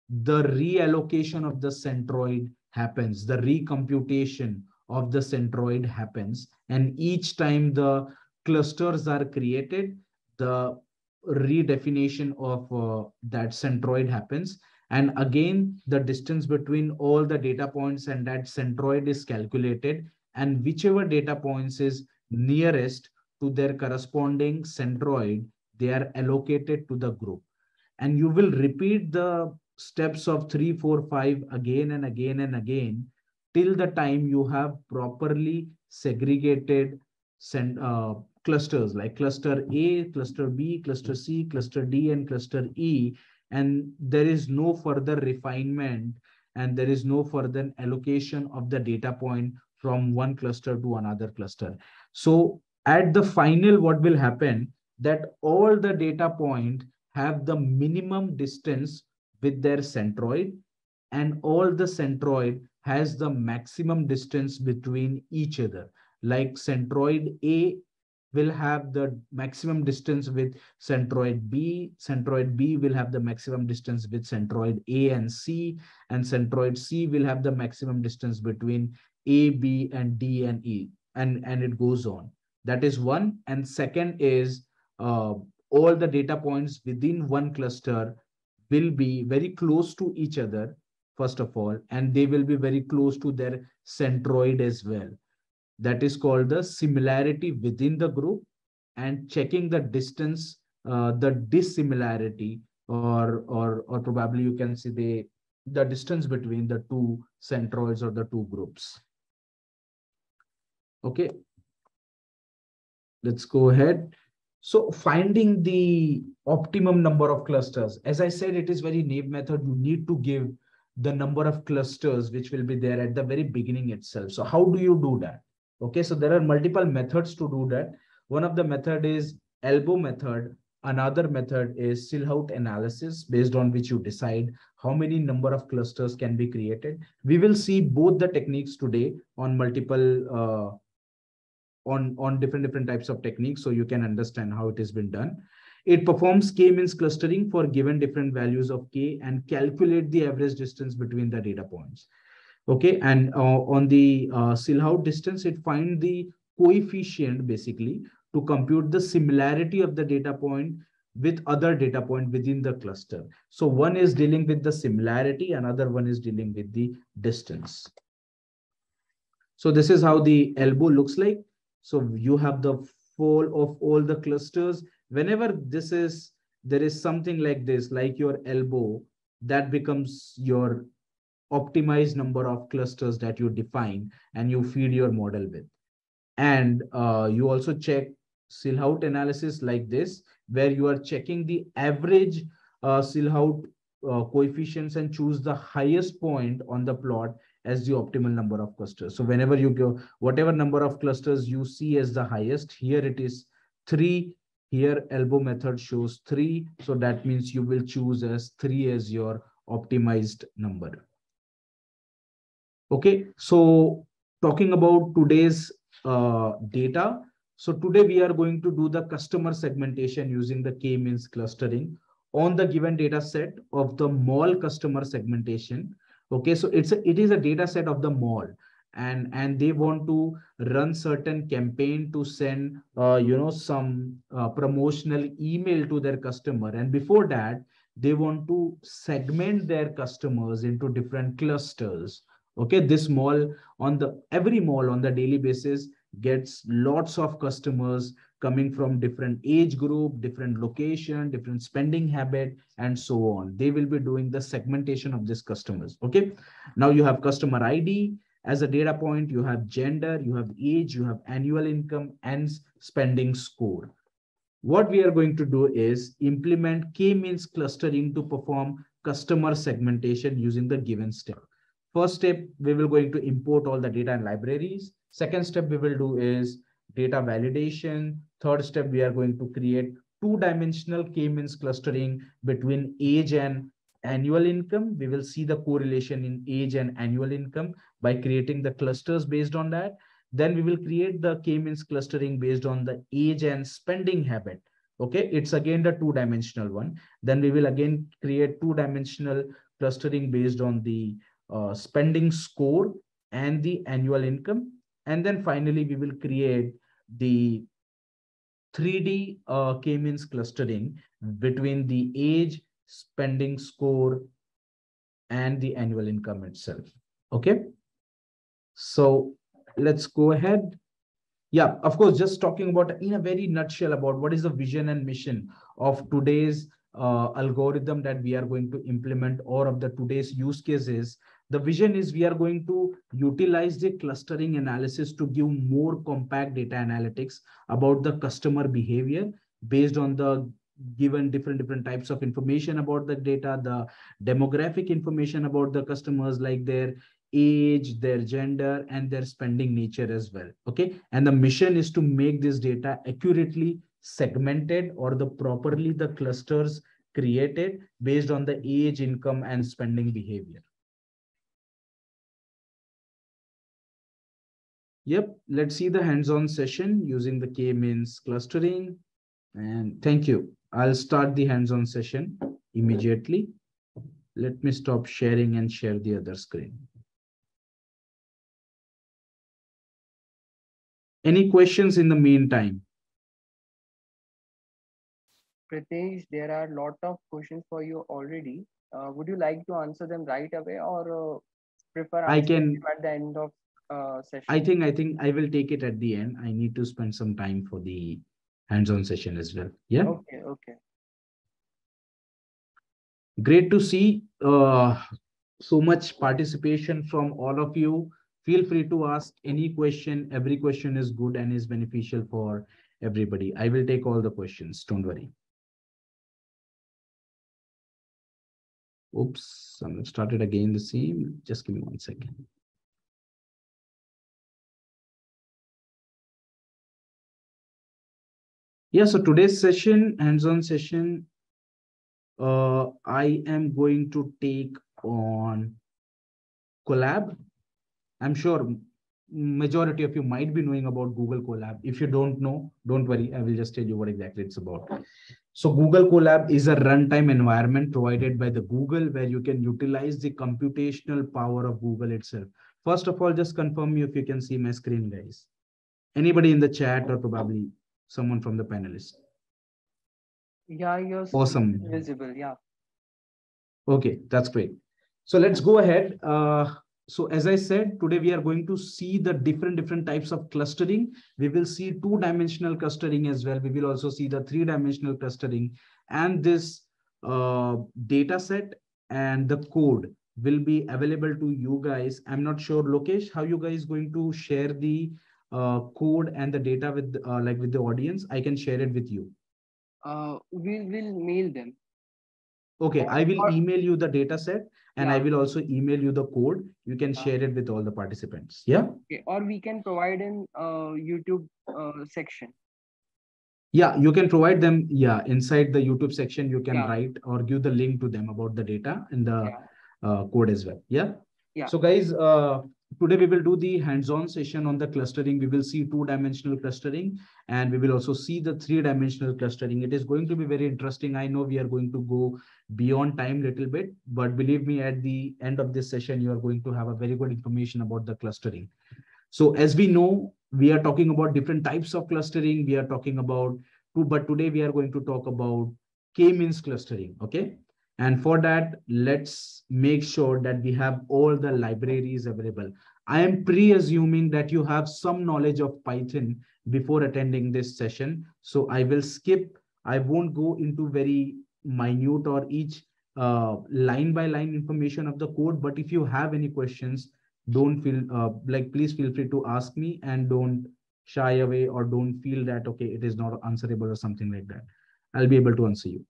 the reallocation of the centroid happens, the recomputation of the centroid happens. And each time the clusters are created, the redefinition of uh, that centroid happens. And again, the distance between all the data points and that centroid is calculated. And whichever data points is nearest to their corresponding centroid, they are allocated to the group. And you will repeat the steps of three, four, five again and again and again till the time you have properly segregated uh, clusters like cluster A, cluster B, cluster C, cluster D, and cluster E. And there is no further refinement and there is no further allocation of the data point from one cluster to another cluster. So at the final, what will happen that all the data point have the minimum distance with their centroid and all the centroid has the maximum distance between each other. Like centroid A will have the maximum distance with centroid B. Centroid B will have the maximum distance with centroid A and C. And centroid C will have the maximum distance between A, B, and D and E. And, and it goes on. That is one. And second is uh, all the data points within one cluster will be very close to each other, first of all, and they will be very close to their centroid as well. That is called the similarity within the group and checking the distance, uh, the dissimilarity, or, or, or probably you can say the, the distance between the two centroids or the two groups. Okay. Let's go ahead. So finding the optimum number of clusters, as I said, it is very naive method. You need to give the number of clusters which will be there at the very beginning itself. So how do you do that? Okay, so there are multiple methods to do that. One of the method is elbow method. Another method is Silhouette analysis based on which you decide how many number of clusters can be created. We will see both the techniques today on multiple uh, on, on different, different types of techniques so you can understand how it has been done. It performs k-means clustering for given different values of k and calculate the average distance between the data points. Okay, and uh, on the uh, Silhouette distance, it find the coefficient basically to compute the similarity of the data point with other data point within the cluster. So one is dealing with the similarity, another one is dealing with the distance. So this is how the elbow looks like. So you have the fall of all the clusters. Whenever this is, there is something like this, like your elbow, that becomes your optimized number of clusters that you define and you feed your model with. And uh, you also check Silhouette analysis like this, where you are checking the average uh, out uh, coefficients and choose the highest point on the plot as the optimal number of clusters. So whenever you go, whatever number of clusters you see as the highest, here it is three, here elbow method shows three. So that means you will choose as three as your optimized number. Okay, so talking about today's uh, data. So today we are going to do the customer segmentation using the k-means clustering on the given data set of the mall customer segmentation. Okay, so it's a, it is a data set of the mall and and they want to run certain campaign to send uh, you know some uh, promotional email to their customer and before that they want to segment their customers into different clusters okay this mall on the every mall on the daily basis gets lots of customers coming from different age group, different location, different spending habit, and so on. They will be doing the segmentation of these customers. Okay. Now you have customer ID as a data point, you have gender, you have age, you have annual income and spending score. What we are going to do is implement k-means clustering to perform customer segmentation using the given step. First step, we will going to import all the data and libraries. Second step we will do is data validation. Third step, we are going to create two-dimensional k-means clustering between age and annual income. We will see the correlation in age and annual income by creating the clusters based on that. Then we will create the k-means clustering based on the age and spending habit. Okay, it's again the two-dimensional one. Then we will again create two-dimensional clustering based on the uh, spending score and the annual income. And then finally, we will create the 3D uh, k-means clustering between the age, spending score, and the annual income itself. Okay. So let's go ahead. Yeah, of course, just talking about in a very nutshell about what is the vision and mission of today's uh, algorithm that we are going to implement or of the today's use cases the vision is we are going to utilize the clustering analysis to give more compact data analytics about the customer behavior based on the given different different types of information about the data the demographic information about the customers like their age their gender and their spending nature as well okay? And the mission is to make this data accurately segmented or the properly the clusters created based on the age income and spending behavior Yep, let's see the hands-on session using the k-means clustering. And thank you. I'll start the hands-on session immediately. Let me stop sharing and share the other screen. Any questions in the meantime? Pritesh, there are a lot of questions for you already. Uh, would you like to answer them right away or uh, prefer I can at the end of uh, session? I think I think I will take it at the end. I need to spend some time for the hands-on session as well. Yeah. Okay. Okay. Great to see uh, so much participation from all of you. Feel free to ask any question. Every question is good and is beneficial for everybody. I will take all the questions. Don't worry. Oops, I'm going to start it again the same. Just give me one second. Yeah, so today's session, hands-on session, uh, I am going to take on Colab. I'm sure majority of you might be knowing about Google Colab. If you don't know, don't worry. I will just tell you what exactly it's about. So Google Colab is a runtime environment provided by the Google where you can utilize the computational power of Google itself. First of all, just confirm me if you can see my screen, guys. Anybody in the chat or probably someone from the panelists? Yeah, you're awesome. Visible, yeah. Okay, that's great. So let's go ahead. Uh, so as I said, today we are going to see the different different types of clustering. We will see two-dimensional clustering as well. We will also see the three-dimensional clustering and this uh, data set and the code will be available to you guys. I'm not sure, Lokesh, how you guys going to share the uh, code and the data with uh, like with the audience, I can share it with you. Uh, we will mail them. Okay, I will email you the data set and I will also email you the code. You can share it with all the participants. Yeah. Okay, or we can provide in uh, YouTube uh, section. Yeah, you can provide them. Yeah, inside the YouTube section, you can Yeah. write or give the link to them about the data and the Yeah. uh, code as well. Yeah. Yeah. So guys, uh, today we will do the hands-on session on the clustering. We will see two-dimensional clustering and we will also see the three-dimensional clustering. It is going to be very interesting. I know we are going to go beyond time little bit, but believe me, at the end of this session, you are going to have a very good information about the clustering. So as we know, we are talking about different types of clustering. We are talking about two, but today we are going to talk about k-means clustering. Okay. And for that, let's make sure that we have all the libraries available. I am pre-assuming that you have some knowledge of Python before attending this session. So I will skip, I won't go into very minute or each uh, line by line information of the code. But if you have any questions, don't feel uh, like, please feel free to ask me and don't shy away or don't feel that, okay, it is not answerable or something like that. I'll be able to answer you.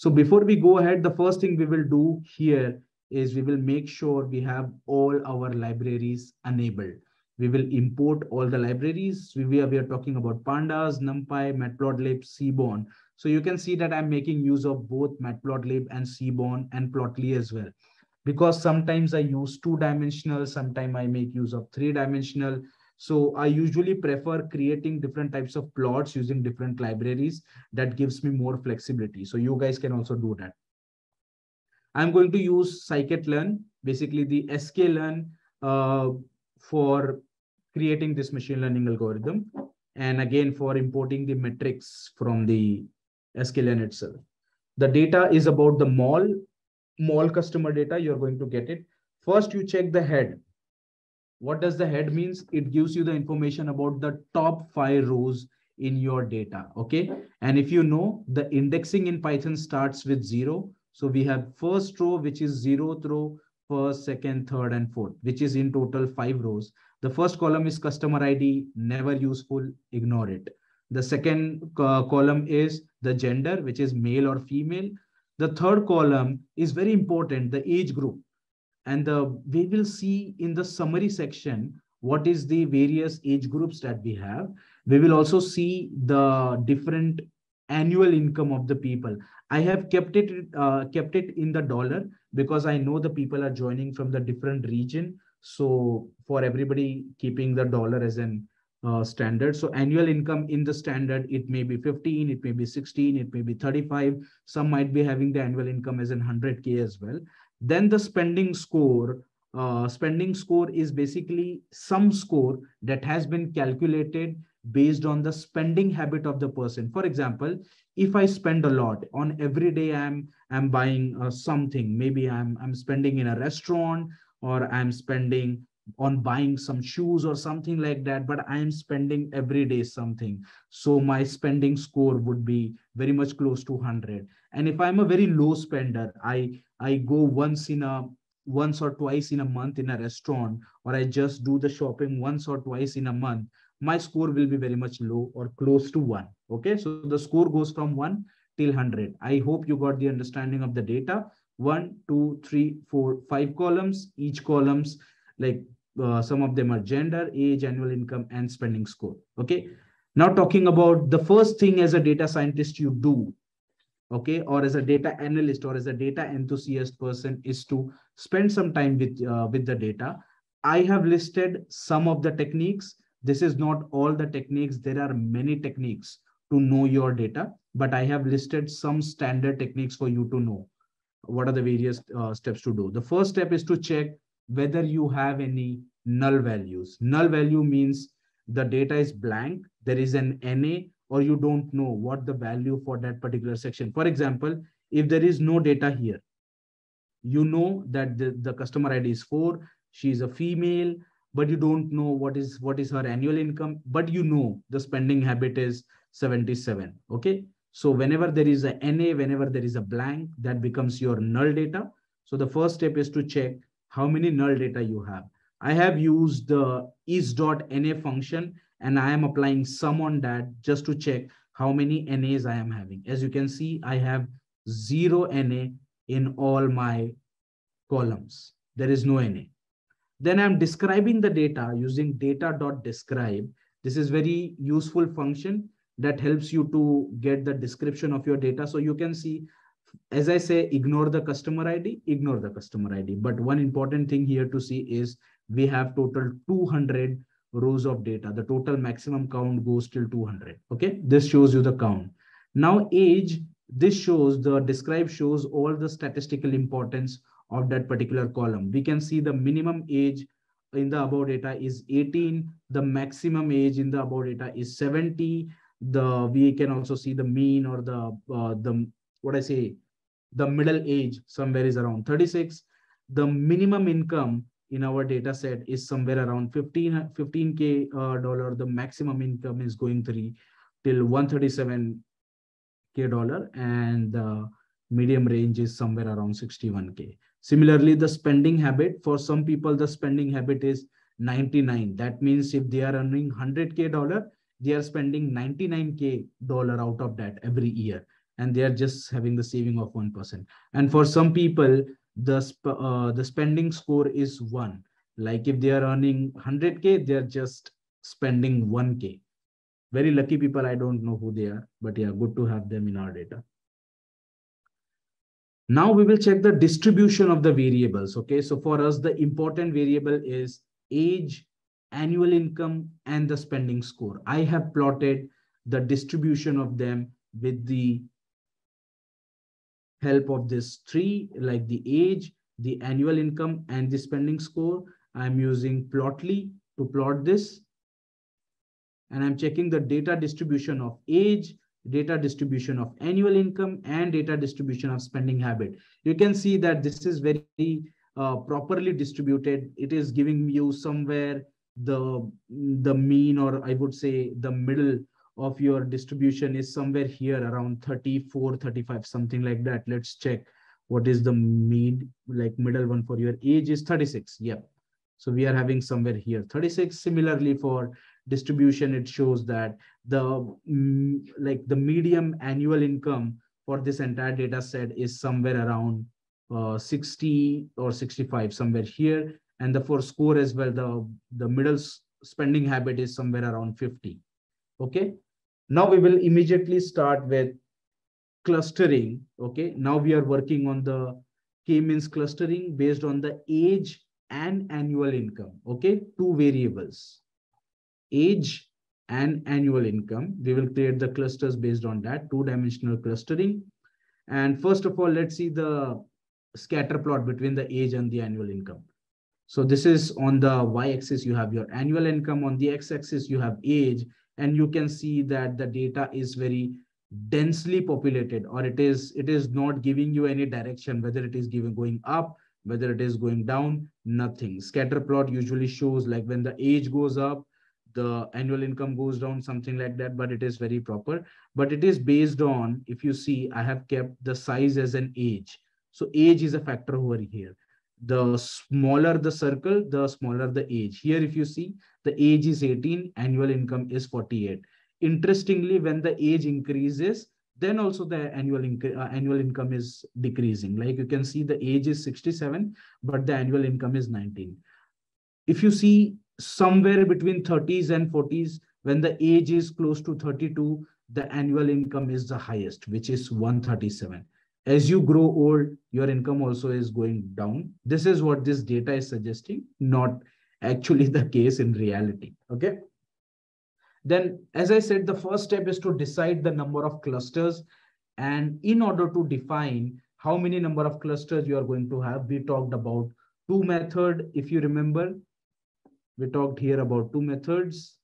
So before we go ahead, the first thing we will do here is we will make sure we have all our libraries enabled. We will import all the libraries. We are, we are talking about pandas, numpy, matplotlib, seaborn. So you can see that I'm making use of both matplotlib and seaborn and plotly as well. Because sometimes I use two dimensional, sometimes I make use of three dimensional. So I usually prefer creating different types of plots using different libraries that gives me more flexibility. So you guys can also do that. I'm going to use scikit-learn, basically the sklearn uh, for creating this machine learning algorithm. And again, for importing the metrics from the sklearn itself. The data is about the mall, mall customer data. You're going to get it. First, you check the head. What does the head means? It gives you the information about the top five rows in your data. Okay. And if you know the indexing in Python starts with zero. So we have first row, which is zeroth row, first, second, third, and fourth, which is in total five rows. The first column is customer ID, never useful, ignore it. The second uh, column is the gender, which is male or female. The third column is very important, the age group. And the, we will see in the summary section what is the various age groups that we have. We will also see the different annual income of the people. I have kept it uh, kept it in the dollar because I know the people are joining from the different region. So for everybody keeping the dollar as an uh, standard. So annual income in the standard, it may be 15, it may be 16, it may be 35. Some might be having the annual income as in 100K as well. Then the spending score, uh, spending score is basically some score that has been calculated based on the spending habit of the person. For example, if I spend a lot on every day, I'm I'm buying uh, something. Maybe I'm I'm spending in a restaurant or I'm spending on buying some shoes or something like that. But I'm spending every day something. So my spending score would be very much close to 100. And if I'm a very low spender, I I go once in a once or twice in a month in a restaurant, or I just do the shopping once or twice in a month, my score will be very much low or close to one. Okay, so the score goes from one till 100. I hope you got the understanding of the data. One, two, three, four, five columns. Each columns, like uh, some of them are gender, age, annual income, and spending score. Okay, now talking about the first thing as a data scientist you do okay or as a data analyst or as a data enthusiast person is to spend some time with uh, with the data. I have listed some of the techniques. This is not all the techniques. There are many techniques to know your data but i have listed some standard techniques for you to know. What are the various uh, steps to do? The first step is to check whether you have any null values. Null value means the data is blank. There is an na or you don't know what the value for that particular section. For example, if there is no data here, you know that the, the customer ID is four, she is a female, but you don't know what is what is her annual income, but you know the spending habit is 77. Okay. So whenever there is a NA, whenever there is a blank, that becomes your null data. So the first step is to check how many null data you have. I have used the is.na function and I am applying sum on that just to check how many NAs I am having. As you can see, I have zero NA in all my columns. There is no NA. Then I'm describing the data using data.describe. This is very useful function that helps you to get the description of your data. So you can see, as I say, ignore the customer ID, ignore the customer ID. But one important thing here to see is we have total 200 rows of data. The total maximum count goes till 200. Okay, this shows you the count. Now age, this shows the describe shows all the statistical importance of that particular column. We can see the minimum age in the above data is 18. The maximum age in the above data is 70. The we can also see the mean or the uh, the what I say the middle age somewhere is around 36. The minimum income in our data set is somewhere around 15 15k uh, dollar. The maximum income is going three till 137 k dollar and the medium range is somewhere around 61k Similarly, the spending habit for some people, the spending habit is 99. That means if they are earning 100K dollar, they are spending 99K dollar out of that every year. And they are just having the saving of 1%. And for some people, the, sp uh, the spending score is one. Like if they are earning 100K, they are just spending 1K. Very lucky people, I don't know who they are, but yeah, good to have them in our data. Now we will check the distribution of the variables. Okay, so for us, the important variable is age, annual income, and the spending score. I have plotted the distribution of them with the help of this tree, like the age, the annual income, and the spending score. I'm using Plotly to plot this. And I'm checking the data distribution of age, data distribution of annual income and data distribution of spending habit. You can see that this is very uh, properly distributed. It is giving you somewhere the, the mean or I would say the middle of your distribution is somewhere here around 34, 35, something like that. Let's check what is the mean, like middle one for your age is 36. Yep. So we are having somewhere here 36. Similarly for distribution, it shows that the mm, like the medium annual income for this entire data set is somewhere around uh, 60 or 65 somewhere here and the for score as well the the middle spending habit is somewhere around 50 okay now we will immediately start with clustering okay now we are working on the k-means clustering based on the age and annual income okay two variables age and annual income. We will create the clusters based on that, two-dimensional clustering. And first of all, let's see the scatter plot between the age and the annual income. So this is on the y-axis, you have your annual income. On the x-axis, you have age. And you can see that the data is very densely populated or it is it is not giving you any direction, whether it is giving going up, whether it is going down, nothing. Scatter plot usually shows like when the age goes up, the annual income goes down, something like that, but it is very proper. But it is based on, if you see, I have kept the size as an age. So age is a factor over here. The smaller the circle, the smaller the age. Here, if you see, the age is 18, annual income is 48. Interestingly, when the age increases, then also the annual, uh, annual income is decreasing. Like you can see the age is 67, but the annual income is 19. If you see somewhere between 30s and 40s, when the age is close to 32, the annual income is the highest, which is 137. As you grow old, your income also is going down. This is what this data is suggesting, not actually the case in reality. Okay. Then, as I said, the first step is to decide the number of clusters. And in order to define how many number of clusters you are going to have, we talked about two method. If you remember, we talked here about two methods,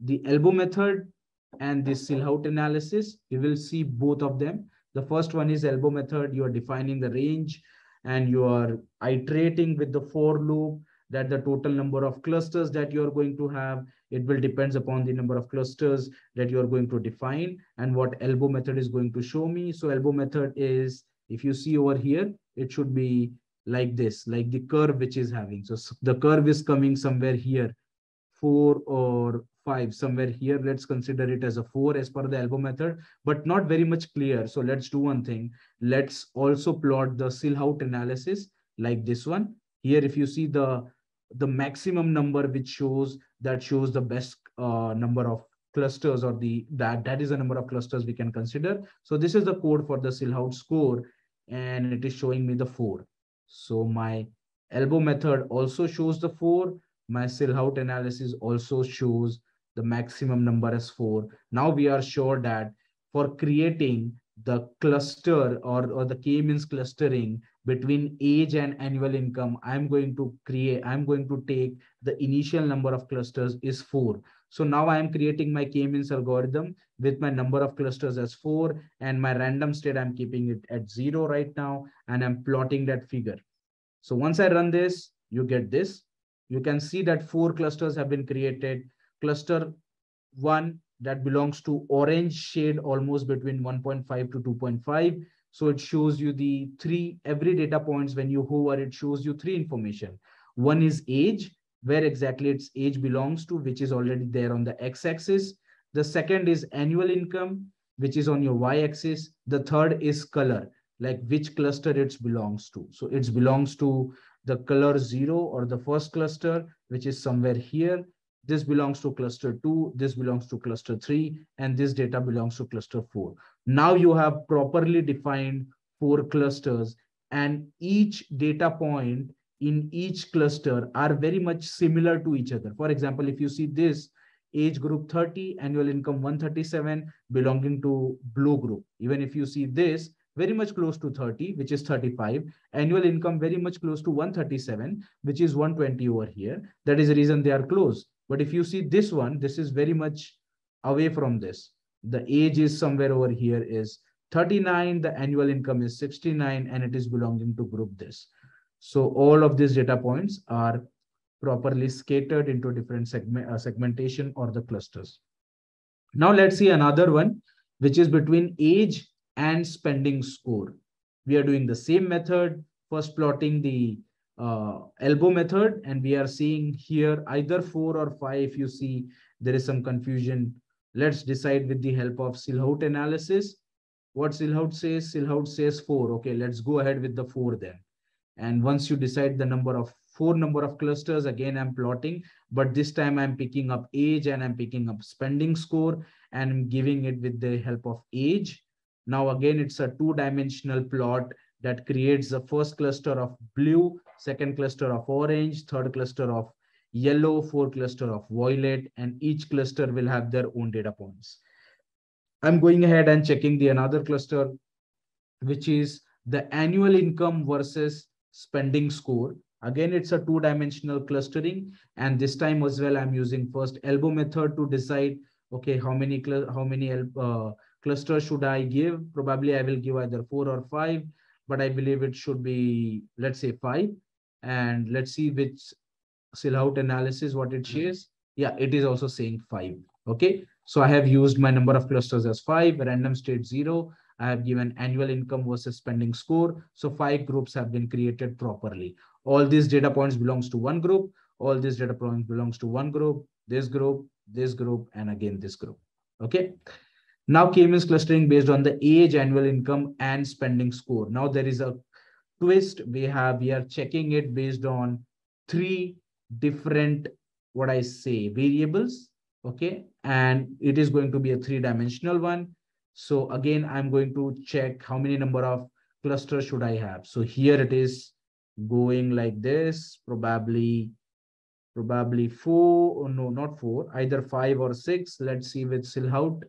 the elbow method and the Silhouette analysis. We will see both of them. The first one is elbow method. You are defining the range and you are iterating with the for loop that the total number of clusters that you are going to have. It will depends upon the number of clusters that you are going to define and what elbow method is going to show me. So elbow method is, if you see over here, it should be like this, like the curve which is having. So the curve is coming somewhere here four or five somewhere here. Let's consider it as a four as per the elbow method, but not very much clear. So let's do one thing. Let's also plot the Silhouette analysis like this one. Here, if you see the the maximum number which shows that shows the best uh, number of clusters or the that that is the number of clusters we can consider. So this is the code for the Silhouette score and it is showing me the four. So my elbow method also shows the four. My Silhouette analysis also shows the maximum number as four. Now we are sure that for creating the cluster or, or the k-means clustering between age and annual income, I'm going to create, I'm going to take the initial number of clusters is four. So now I am creating my k-means algorithm with my number of clusters as four and my random state, I'm keeping it at zero right now, and I'm plotting that figure. So once I run this, you get this. You can see that four clusters have been created. Cluster one that belongs to orange shade almost between 1.5 to 2.5. So it shows you the three, every data points when you hover, it shows you three information. One is age, where exactly its age belongs to, which is already there on the x-axis. The second is annual income, which is on your y-axis. The third is color, like which cluster it belongs to. So it belongs to the color zero or the first cluster, which is somewhere here. This belongs to cluster two, this belongs to cluster three, and this data belongs to cluster four. Now you have properly defined four clusters and each data point in each cluster are very much similar to each other. For example, if you see this age group 30, annual income 137 belonging to blue group. Even if you see this very much close to 30, which is 35, annual income very much close to 137, which is 120 over here. That is the reason they are close. But if you see this one, this is very much away from this. The age is somewhere over here is 39, the annual income is 69, and it is belonging to group this. So all of these data points are properly scattered into different segment, uh, segmentation or the clusters. Now let's see another one, which is between age and spending score. We are doing the same method, first plotting the uh, elbow method, and we are seeing here either four or five. If you see there is some confusion, let's decide with the help of Silhouette analysis. What Silhouette says, Silhouette says four. Okay, let's go ahead with the four then. And once you decide the number of four number of clusters, again, I'm plotting, but this time I'm picking up age and I'm picking up spending score and giving it with the help of age. Now, again, it's a two dimensional plot that creates the first cluster of blue, second cluster of orange, third cluster of yellow, fourth cluster of violet, and each cluster will have their own data points. I'm going ahead and checking the another cluster, which is the annual income versus spending score. Again, it's a two-dimensional clustering. And this time as well, I'm using first elbow method to decide, okay, how many, how many uh, clusters should I give? Probably I will give either four or five, but I believe it should be, let's say five. And let's see which Silhouette analysis, what it mm-hmm. shares. Yeah, it is also saying five. Okay, so I have used my number of clusters as five, random state zero, I have given annual income versus spending score. So five groups have been created properly. All these data points belongs to one group. All these data points belongs to one group, this group, this group, and again this group. Okay. Now k-means clustering based on the age, annual income, and spending score. Now there is a twist. We have we are checking it based on three different what I say variables. Okay, and it is going to be a three-dimensional one. So again, I'm going to check how many number of clusters should I have. So here it is going like this, probably, probably four, or no, not four, either five or six. Let's see with Silhouette.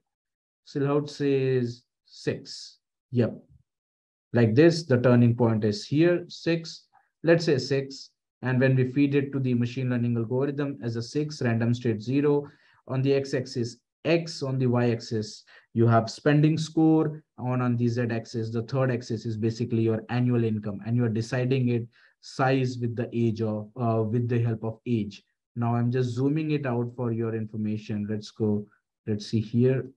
Silhouette says six. Yep. Like this, the turning point is here, six. Let's say six. And when we feed it to the machine learning algorithm as a six, random state zero, on the x-axis X on the y-axis, you have spending score on, on the z-axis. The third axis is basically your annual income and you're deciding it size with the age of, uh, with the help of age. Now I'm just zooming it out for your information. Let's go, let's see here.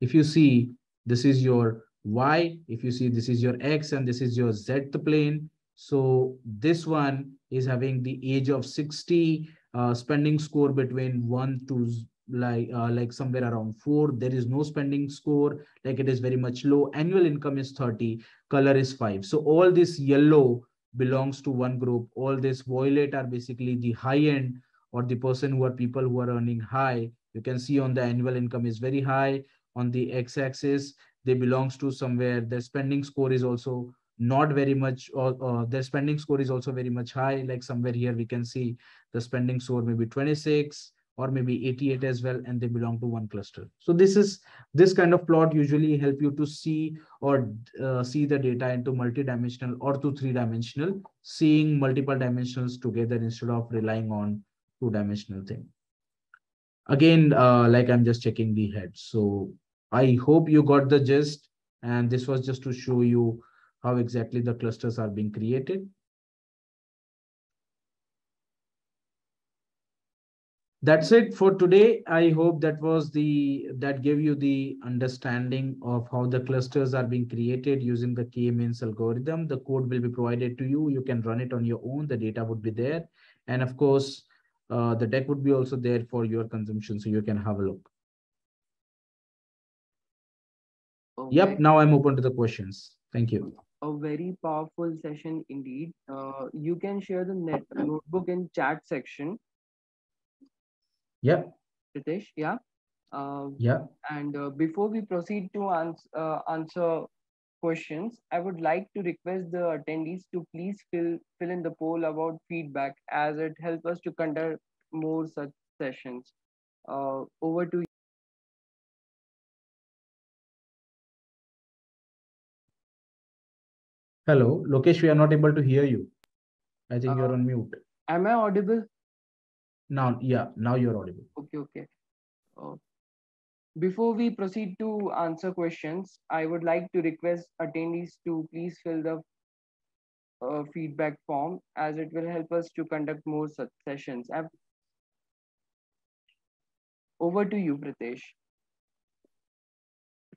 If you see, this is your Y, if you see this is your X and this is your Z plane. So this one is having the age of 60 uh, spending score between one to like uh, like somewhere around four. There is no spending score like it is very much low. Annual income is 30 color is five. So all this yellow belongs to one group. All this violet are basically the high end or the person who are people who are earning high. You can see on the annual income is very high on the x-axis they belongs to somewhere. Their spending score is also not very much or, or their spending score is also very much high. Like somewhere here we can see the spending score maybe 26 or maybe 88 as well and they belong to one cluster. So this is this kind of plot usually help you to see or uh, see the data into multi-dimensional or to three-dimensional seeing multiple dimensions together instead of relying on two-dimensional thing again uh, like i'm just checking the head. So i hope you got the gist and this was just to show you how exactly the clusters are being created. That's it for today. I hope that was the that gave you the understanding of how the clusters are being created using the k-means algorithm. The code will be provided to you. You can run it on your own. The data would be there. And of course uh, the deck would be also there for your consumption so you can have a look okay. yep now i'm open to the questions thank you a very powerful session indeed uh, you can share the net notebook in chat section yeah. Pritesh, yeah. Uh, yeah. And uh, before we proceed to ans uh, answer questions, I would like to request the attendees to please fill, fill in the poll about feedback as it helps us to conduct more such sessions. Uh, over to you. Hello, Lokesh, we are not able to hear you. I think you're uh, on mute. Am I audible? Now, yeah, now you're audible. Okay, okay. Uh, before we proceed to answer questions, I would like to request attendees to please fill the uh, feedback form as it will help us to conduct more such sessions. Over to you, Pritesh.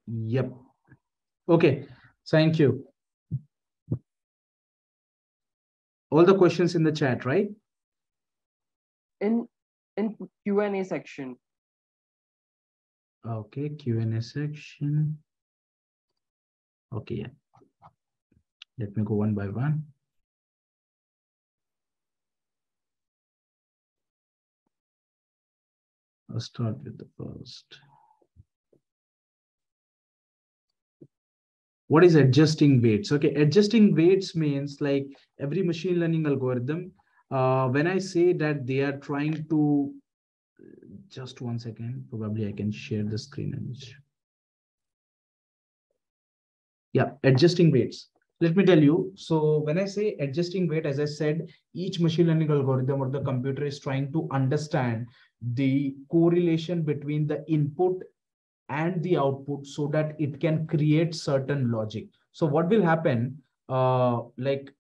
Yep. Okay, thank you. All the questions in the chat, right? in in Q&A section. Okay, Q&A section. Okay, yeah. Let me go one by one. I'll start with the first. What is adjusting weights? Okay, adjusting weights means like every machine learning algorithm uh, when I say that they are trying to, just one second, probably I can share the screen image. Yeah, adjusting weights. Let me tell you. So when I say adjusting weight, as I said, each machine learning algorithm or the computer is trying to understand the correlation between the input and the output so that it can create certain logic. So what will happen, uh, like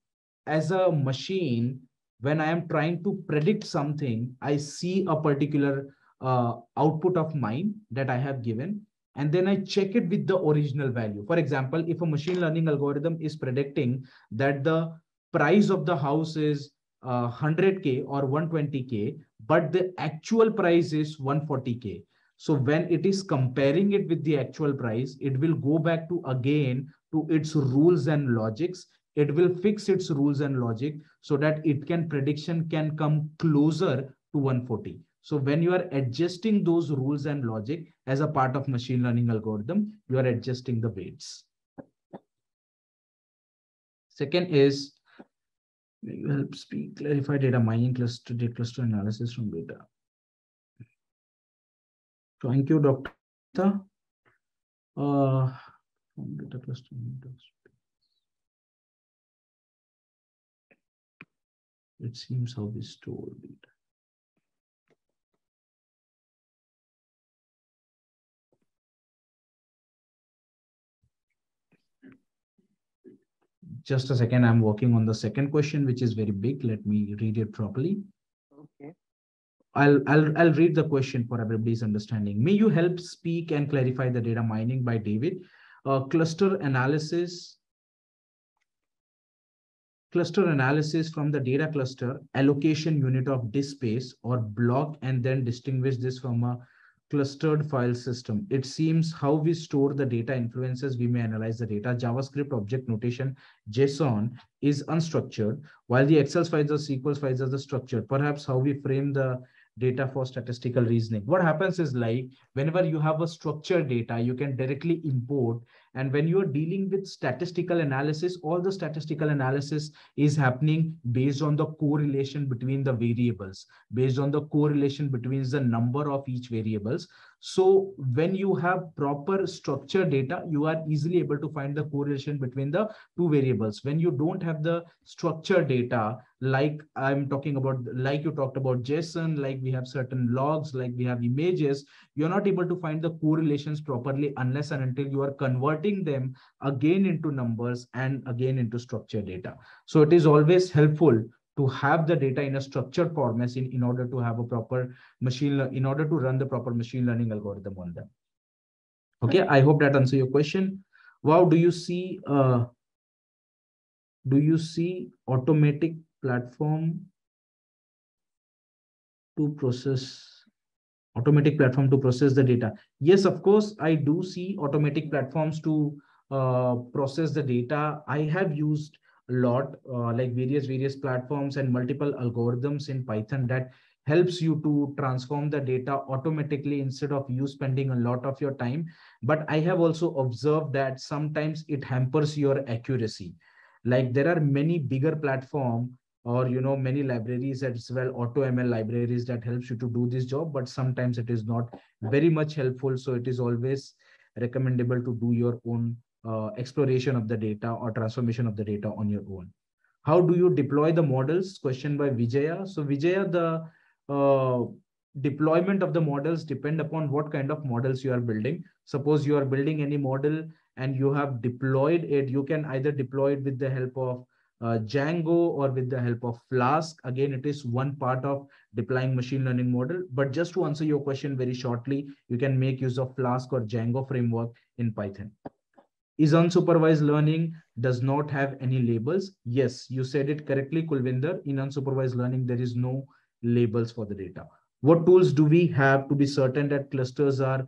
as a machine, when I am trying to predict something, I see a particular uh, output of mine that I have given, and then I check it with the original value. For example, if a machine learning algorithm is predicting that the price of the house is uh, 100K or 120K, but the actual price is 140K. So when it is comparing it with the actual price, it will go back to again to its rules and logics it will fix its rules and logic so that it can prediction can come closer to 140 so when you are adjusting those rules and logic as a part of machine learning algorithm you are adjusting the weights. Second is you help speak clarify data mining cluster data cluster analysis from data. Thank you doctor. Uh data cluster It seems how we store it. Just a second, I'm working on the second question, which is very big. Let me read it properly. Okay. I'll, I'll, I'll read the question for everybody's understanding. May you help speak and clarify the data mining by David? Uh, cluster analysis cluster analysis from the data cluster, allocation unit of disk space or block, and then distinguish this from a clustered file system. It seems how we store the data influences, we may analyze the data. JavaScript object notation, JSON is unstructured, while the Excel files or SQL files are the structured. Perhaps how we frame the data for statistical reasoning. What happens is like whenever you have a structured data, you can directly import and when you're dealing with statistical analysis, all the statistical analysis is happening based on the correlation between the variables, based on the correlation between the number of each variables. So when you have proper structured data, you are easily able to find the correlation between the two variables. When you don't have the structured data, like I'm talking about, like you talked about JSON, like we have certain logs, like we have images, you're not able to find the correlations properly unless and until you are converting them again into numbers and again into structured data. So it is always helpful to have the data in a structured format in, in order to have a proper machine, in order to run the proper machine learning algorithm on them. Okay, I hope that answer your question. Wow, do you see, uh, do you see automatic platform to process automatic platform to process the data. Yes of course i do see automatic platforms to uh, process the data. I have used a lot uh, like various various platforms and multiple algorithms in python that helps you to transform the data automatically instead of you spending a lot of your time. But i have also observed that sometimes it hampers your accuracy. Like there are many bigger platform or you know many libraries as well auto ml libraries that helps you to do this job but sometimes it is not very much helpful so it is always recommendable to do your own uh, exploration of the data or transformation of the data on your own. How do you deploy the models? Question by Vijaya. So Vijaya, the uh, deployment of the models depend upon what kind of models you are building. Suppose you are building any model and you have deployed it, you can either deploy it with the help of uh, Django or with the help of Flask. Again, it is one part of deploying machine learning model. But just to answer your question very shortly, you can make use of Flask or Django framework in Python. Is unsupervised learning does not have any labels? Yes, you said it correctly, Kulvinder. In unsupervised learning, there is no labels for the data. What tools do we have to be certain that clusters are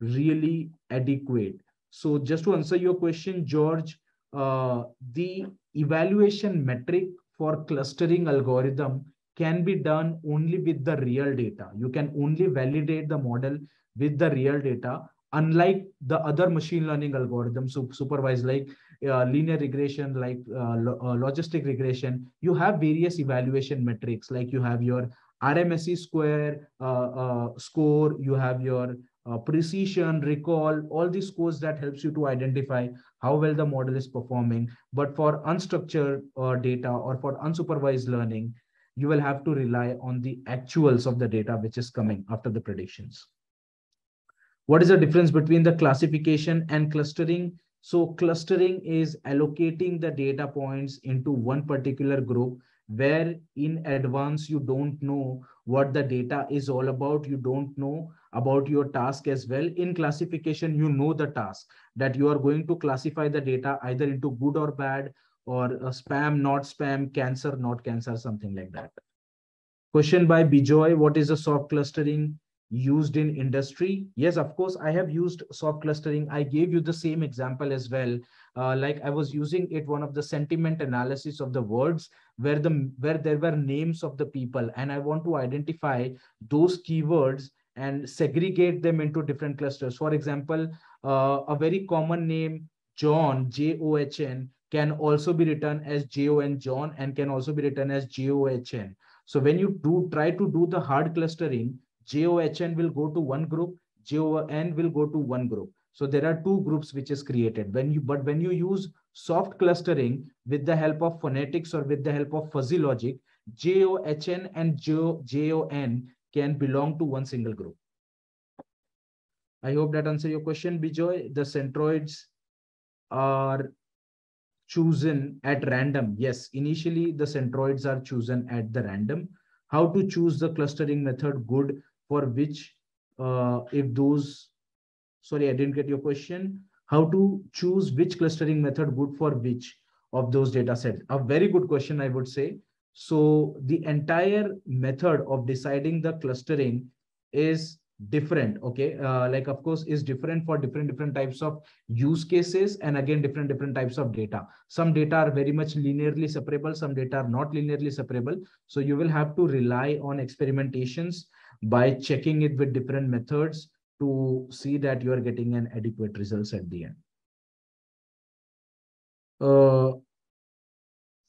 really adequate? So just to answer your question, George, uh, the evaluation metric for clustering algorithm can be done only with the real data. You can only validate the model with the real data unlike the other machine learning algorithms supervised like uh, linear regression like uh, lo uh, logistic regression you have various evaluation metrics like you have your rmse square uh, uh, score you have your uh, precision recall all these scores that helps you to identify how well the model is performing but for unstructured data or for unsupervised learning you will have to rely on the actuals of the data which is coming after the predictions what is the difference between the classification and clustering? So clustering is allocating the data points into one particular group where in advance you don't know what the data is all about. You don't know about your task as well. In classification, you know the task that you are going to classify the data either into good or bad or spam, not spam, cancer, not cancer, something like that. Question by Bijoy, what is a soft clustering? used in industry yes of course i have used soft clustering i gave you the same example as well uh, like i was using it one of the sentiment analysis of the words where the where there were names of the people and i want to identify those keywords and segregate them into different clusters for example uh, a very common name john j-o-h-n can also be written as j-o-n john and can also be written as j-o-h-n so when you do try to do the hard clustering JOHN will go to one group, JON will go to one group. So there are two groups which is created. When you but when you use soft clustering with the help of phonetics or with the help of fuzzy logic, JOHN and JON can belong to one single group. I hope that answer your question, Bijoy. The centroids are chosen at random. Yes, initially the centroids are chosen at the random. How to choose the clustering method good for which uh, if those, sorry, I didn't get your question. How to choose which clustering method good for which? of those data sets? A very good question, I would say. So the entire method of deciding the clustering is different okay? Uh, like of course is different for different different types of use cases and again different different types of data. Some data are very much linearly separable some data are not linearly separable. So you will have to rely on experimentations by checking it with different methods to see that you are getting an adequate results at the end. Uh,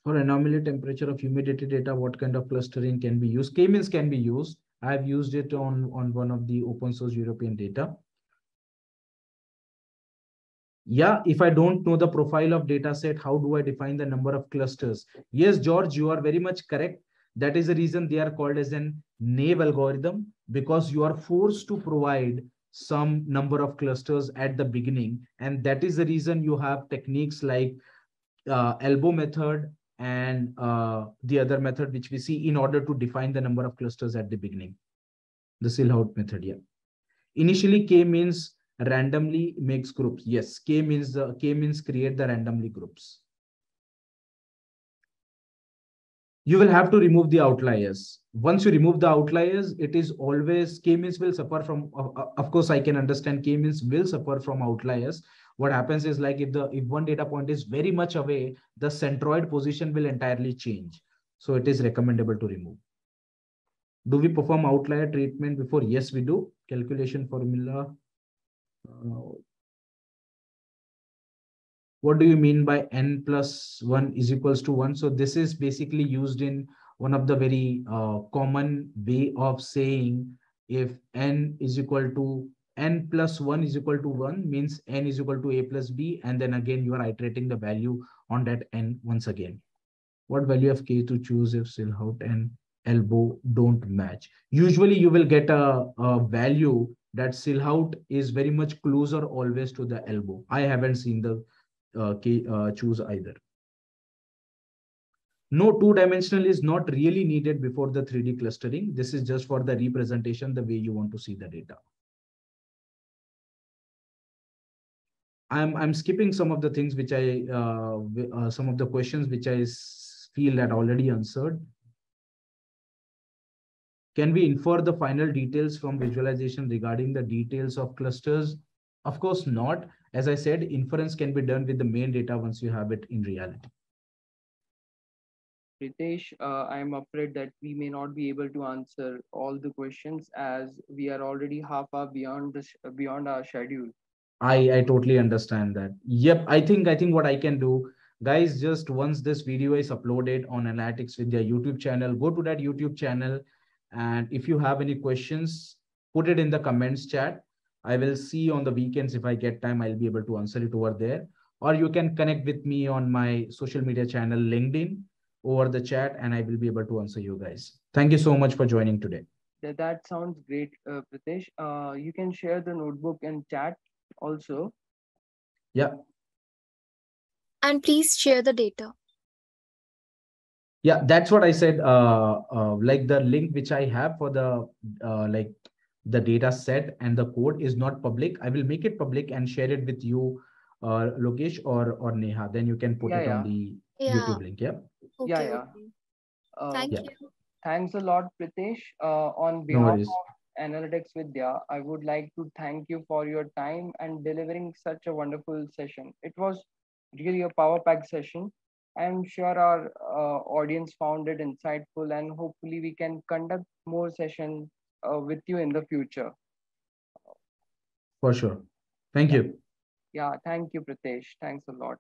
for anomaly temperature of humidity data what kind of clustering can be used k-means can be used I've used it on, on one of the open source European data. Yeah, if I don't know the profile of data set, how do I define the number of clusters? Yes, George, you are very much correct. That is the reason they are called as an naive algorithm because you are forced to provide some number of clusters at the beginning. And that is the reason you have techniques like uh, elbow method and uh, the other method which we see in order to define the number of clusters at the beginning. The Silhouette method, yeah. Initially, K means randomly makes groups. Yes, K means the K means create the randomly groups. You will have to remove the outliers. Once you remove the outliers, it is always K means will suffer from. Uh, of course, I can understand K means will suffer from outliers what happens is like if the if one data point is very much away, the centroid position will entirely change. So it is recommendable to remove. Do we perform outlier treatment before? Yes, we do. Calculation formula. Uh, what do you mean by n plus 1 is equals to 1? So this is basically used in one of the very uh, common way of saying if n is equal to n plus 1 is equal to 1 means n is equal to a plus b and then again you are iterating the value on that n once again. What value of k to choose if silhouette and elbow don't match? Usually you will get a, a value that silhouette is very much closer always to the elbow. I haven't seen the uh, k uh, choose either. No two dimensional is not really needed before the 3d clustering. This is just for the representation the way you want to see the data I'm I'm skipping some of the things which I uh, uh, some of the questions which I feel that already answered. Can we infer the final details from visualization regarding the details of clusters? Of course not. As I said, inference can be done with the main data once you have it in reality. Pritesh, uh, I'm afraid that we may not be able to answer all the questions as we are already half hour beyond beyond our schedule. I I totally understand that. Yep, I think I think what I can do, guys, just once this video is uploaded on Analytics Vidhya YouTube channel, go to that YouTube channel, and if you have any questions, put it in the comments chat. I will see on the weekends if I get time, I'll be able to answer it over there. Or you can connect with me on my social media channel, LinkedIn, over the chat, and I will be able to answer you guys. Thank you so much for joining today. That, sounds great, uh, Pritesh. Uh, you can share the notebook and chat also. Yeah. And please share the data. Yeah, that's what I said. Uh, uh, like the link which I have for the uh, like the data set and the code is not public. I will make it public and share it with you, uh, Lokesh or or Neha. Then you can put yeah, it yeah. on the Yeah. YouTube link. Yeah. Okay, Yeah, yeah. okay. Uh, Thank Yeah. you. Thanks a lot, Pritesh. Uh, on No behalf worries. of Analytics Vidhya, I would like to thank you for your time and delivering such a wonderful session. It was really a power packed session. I'm sure our uh, audience found it insightful, and hopefully, we can conduct more sessions uh, with you in the future. For sure. Thank you. Yeah, thank you, Pritesh. Thanks a lot.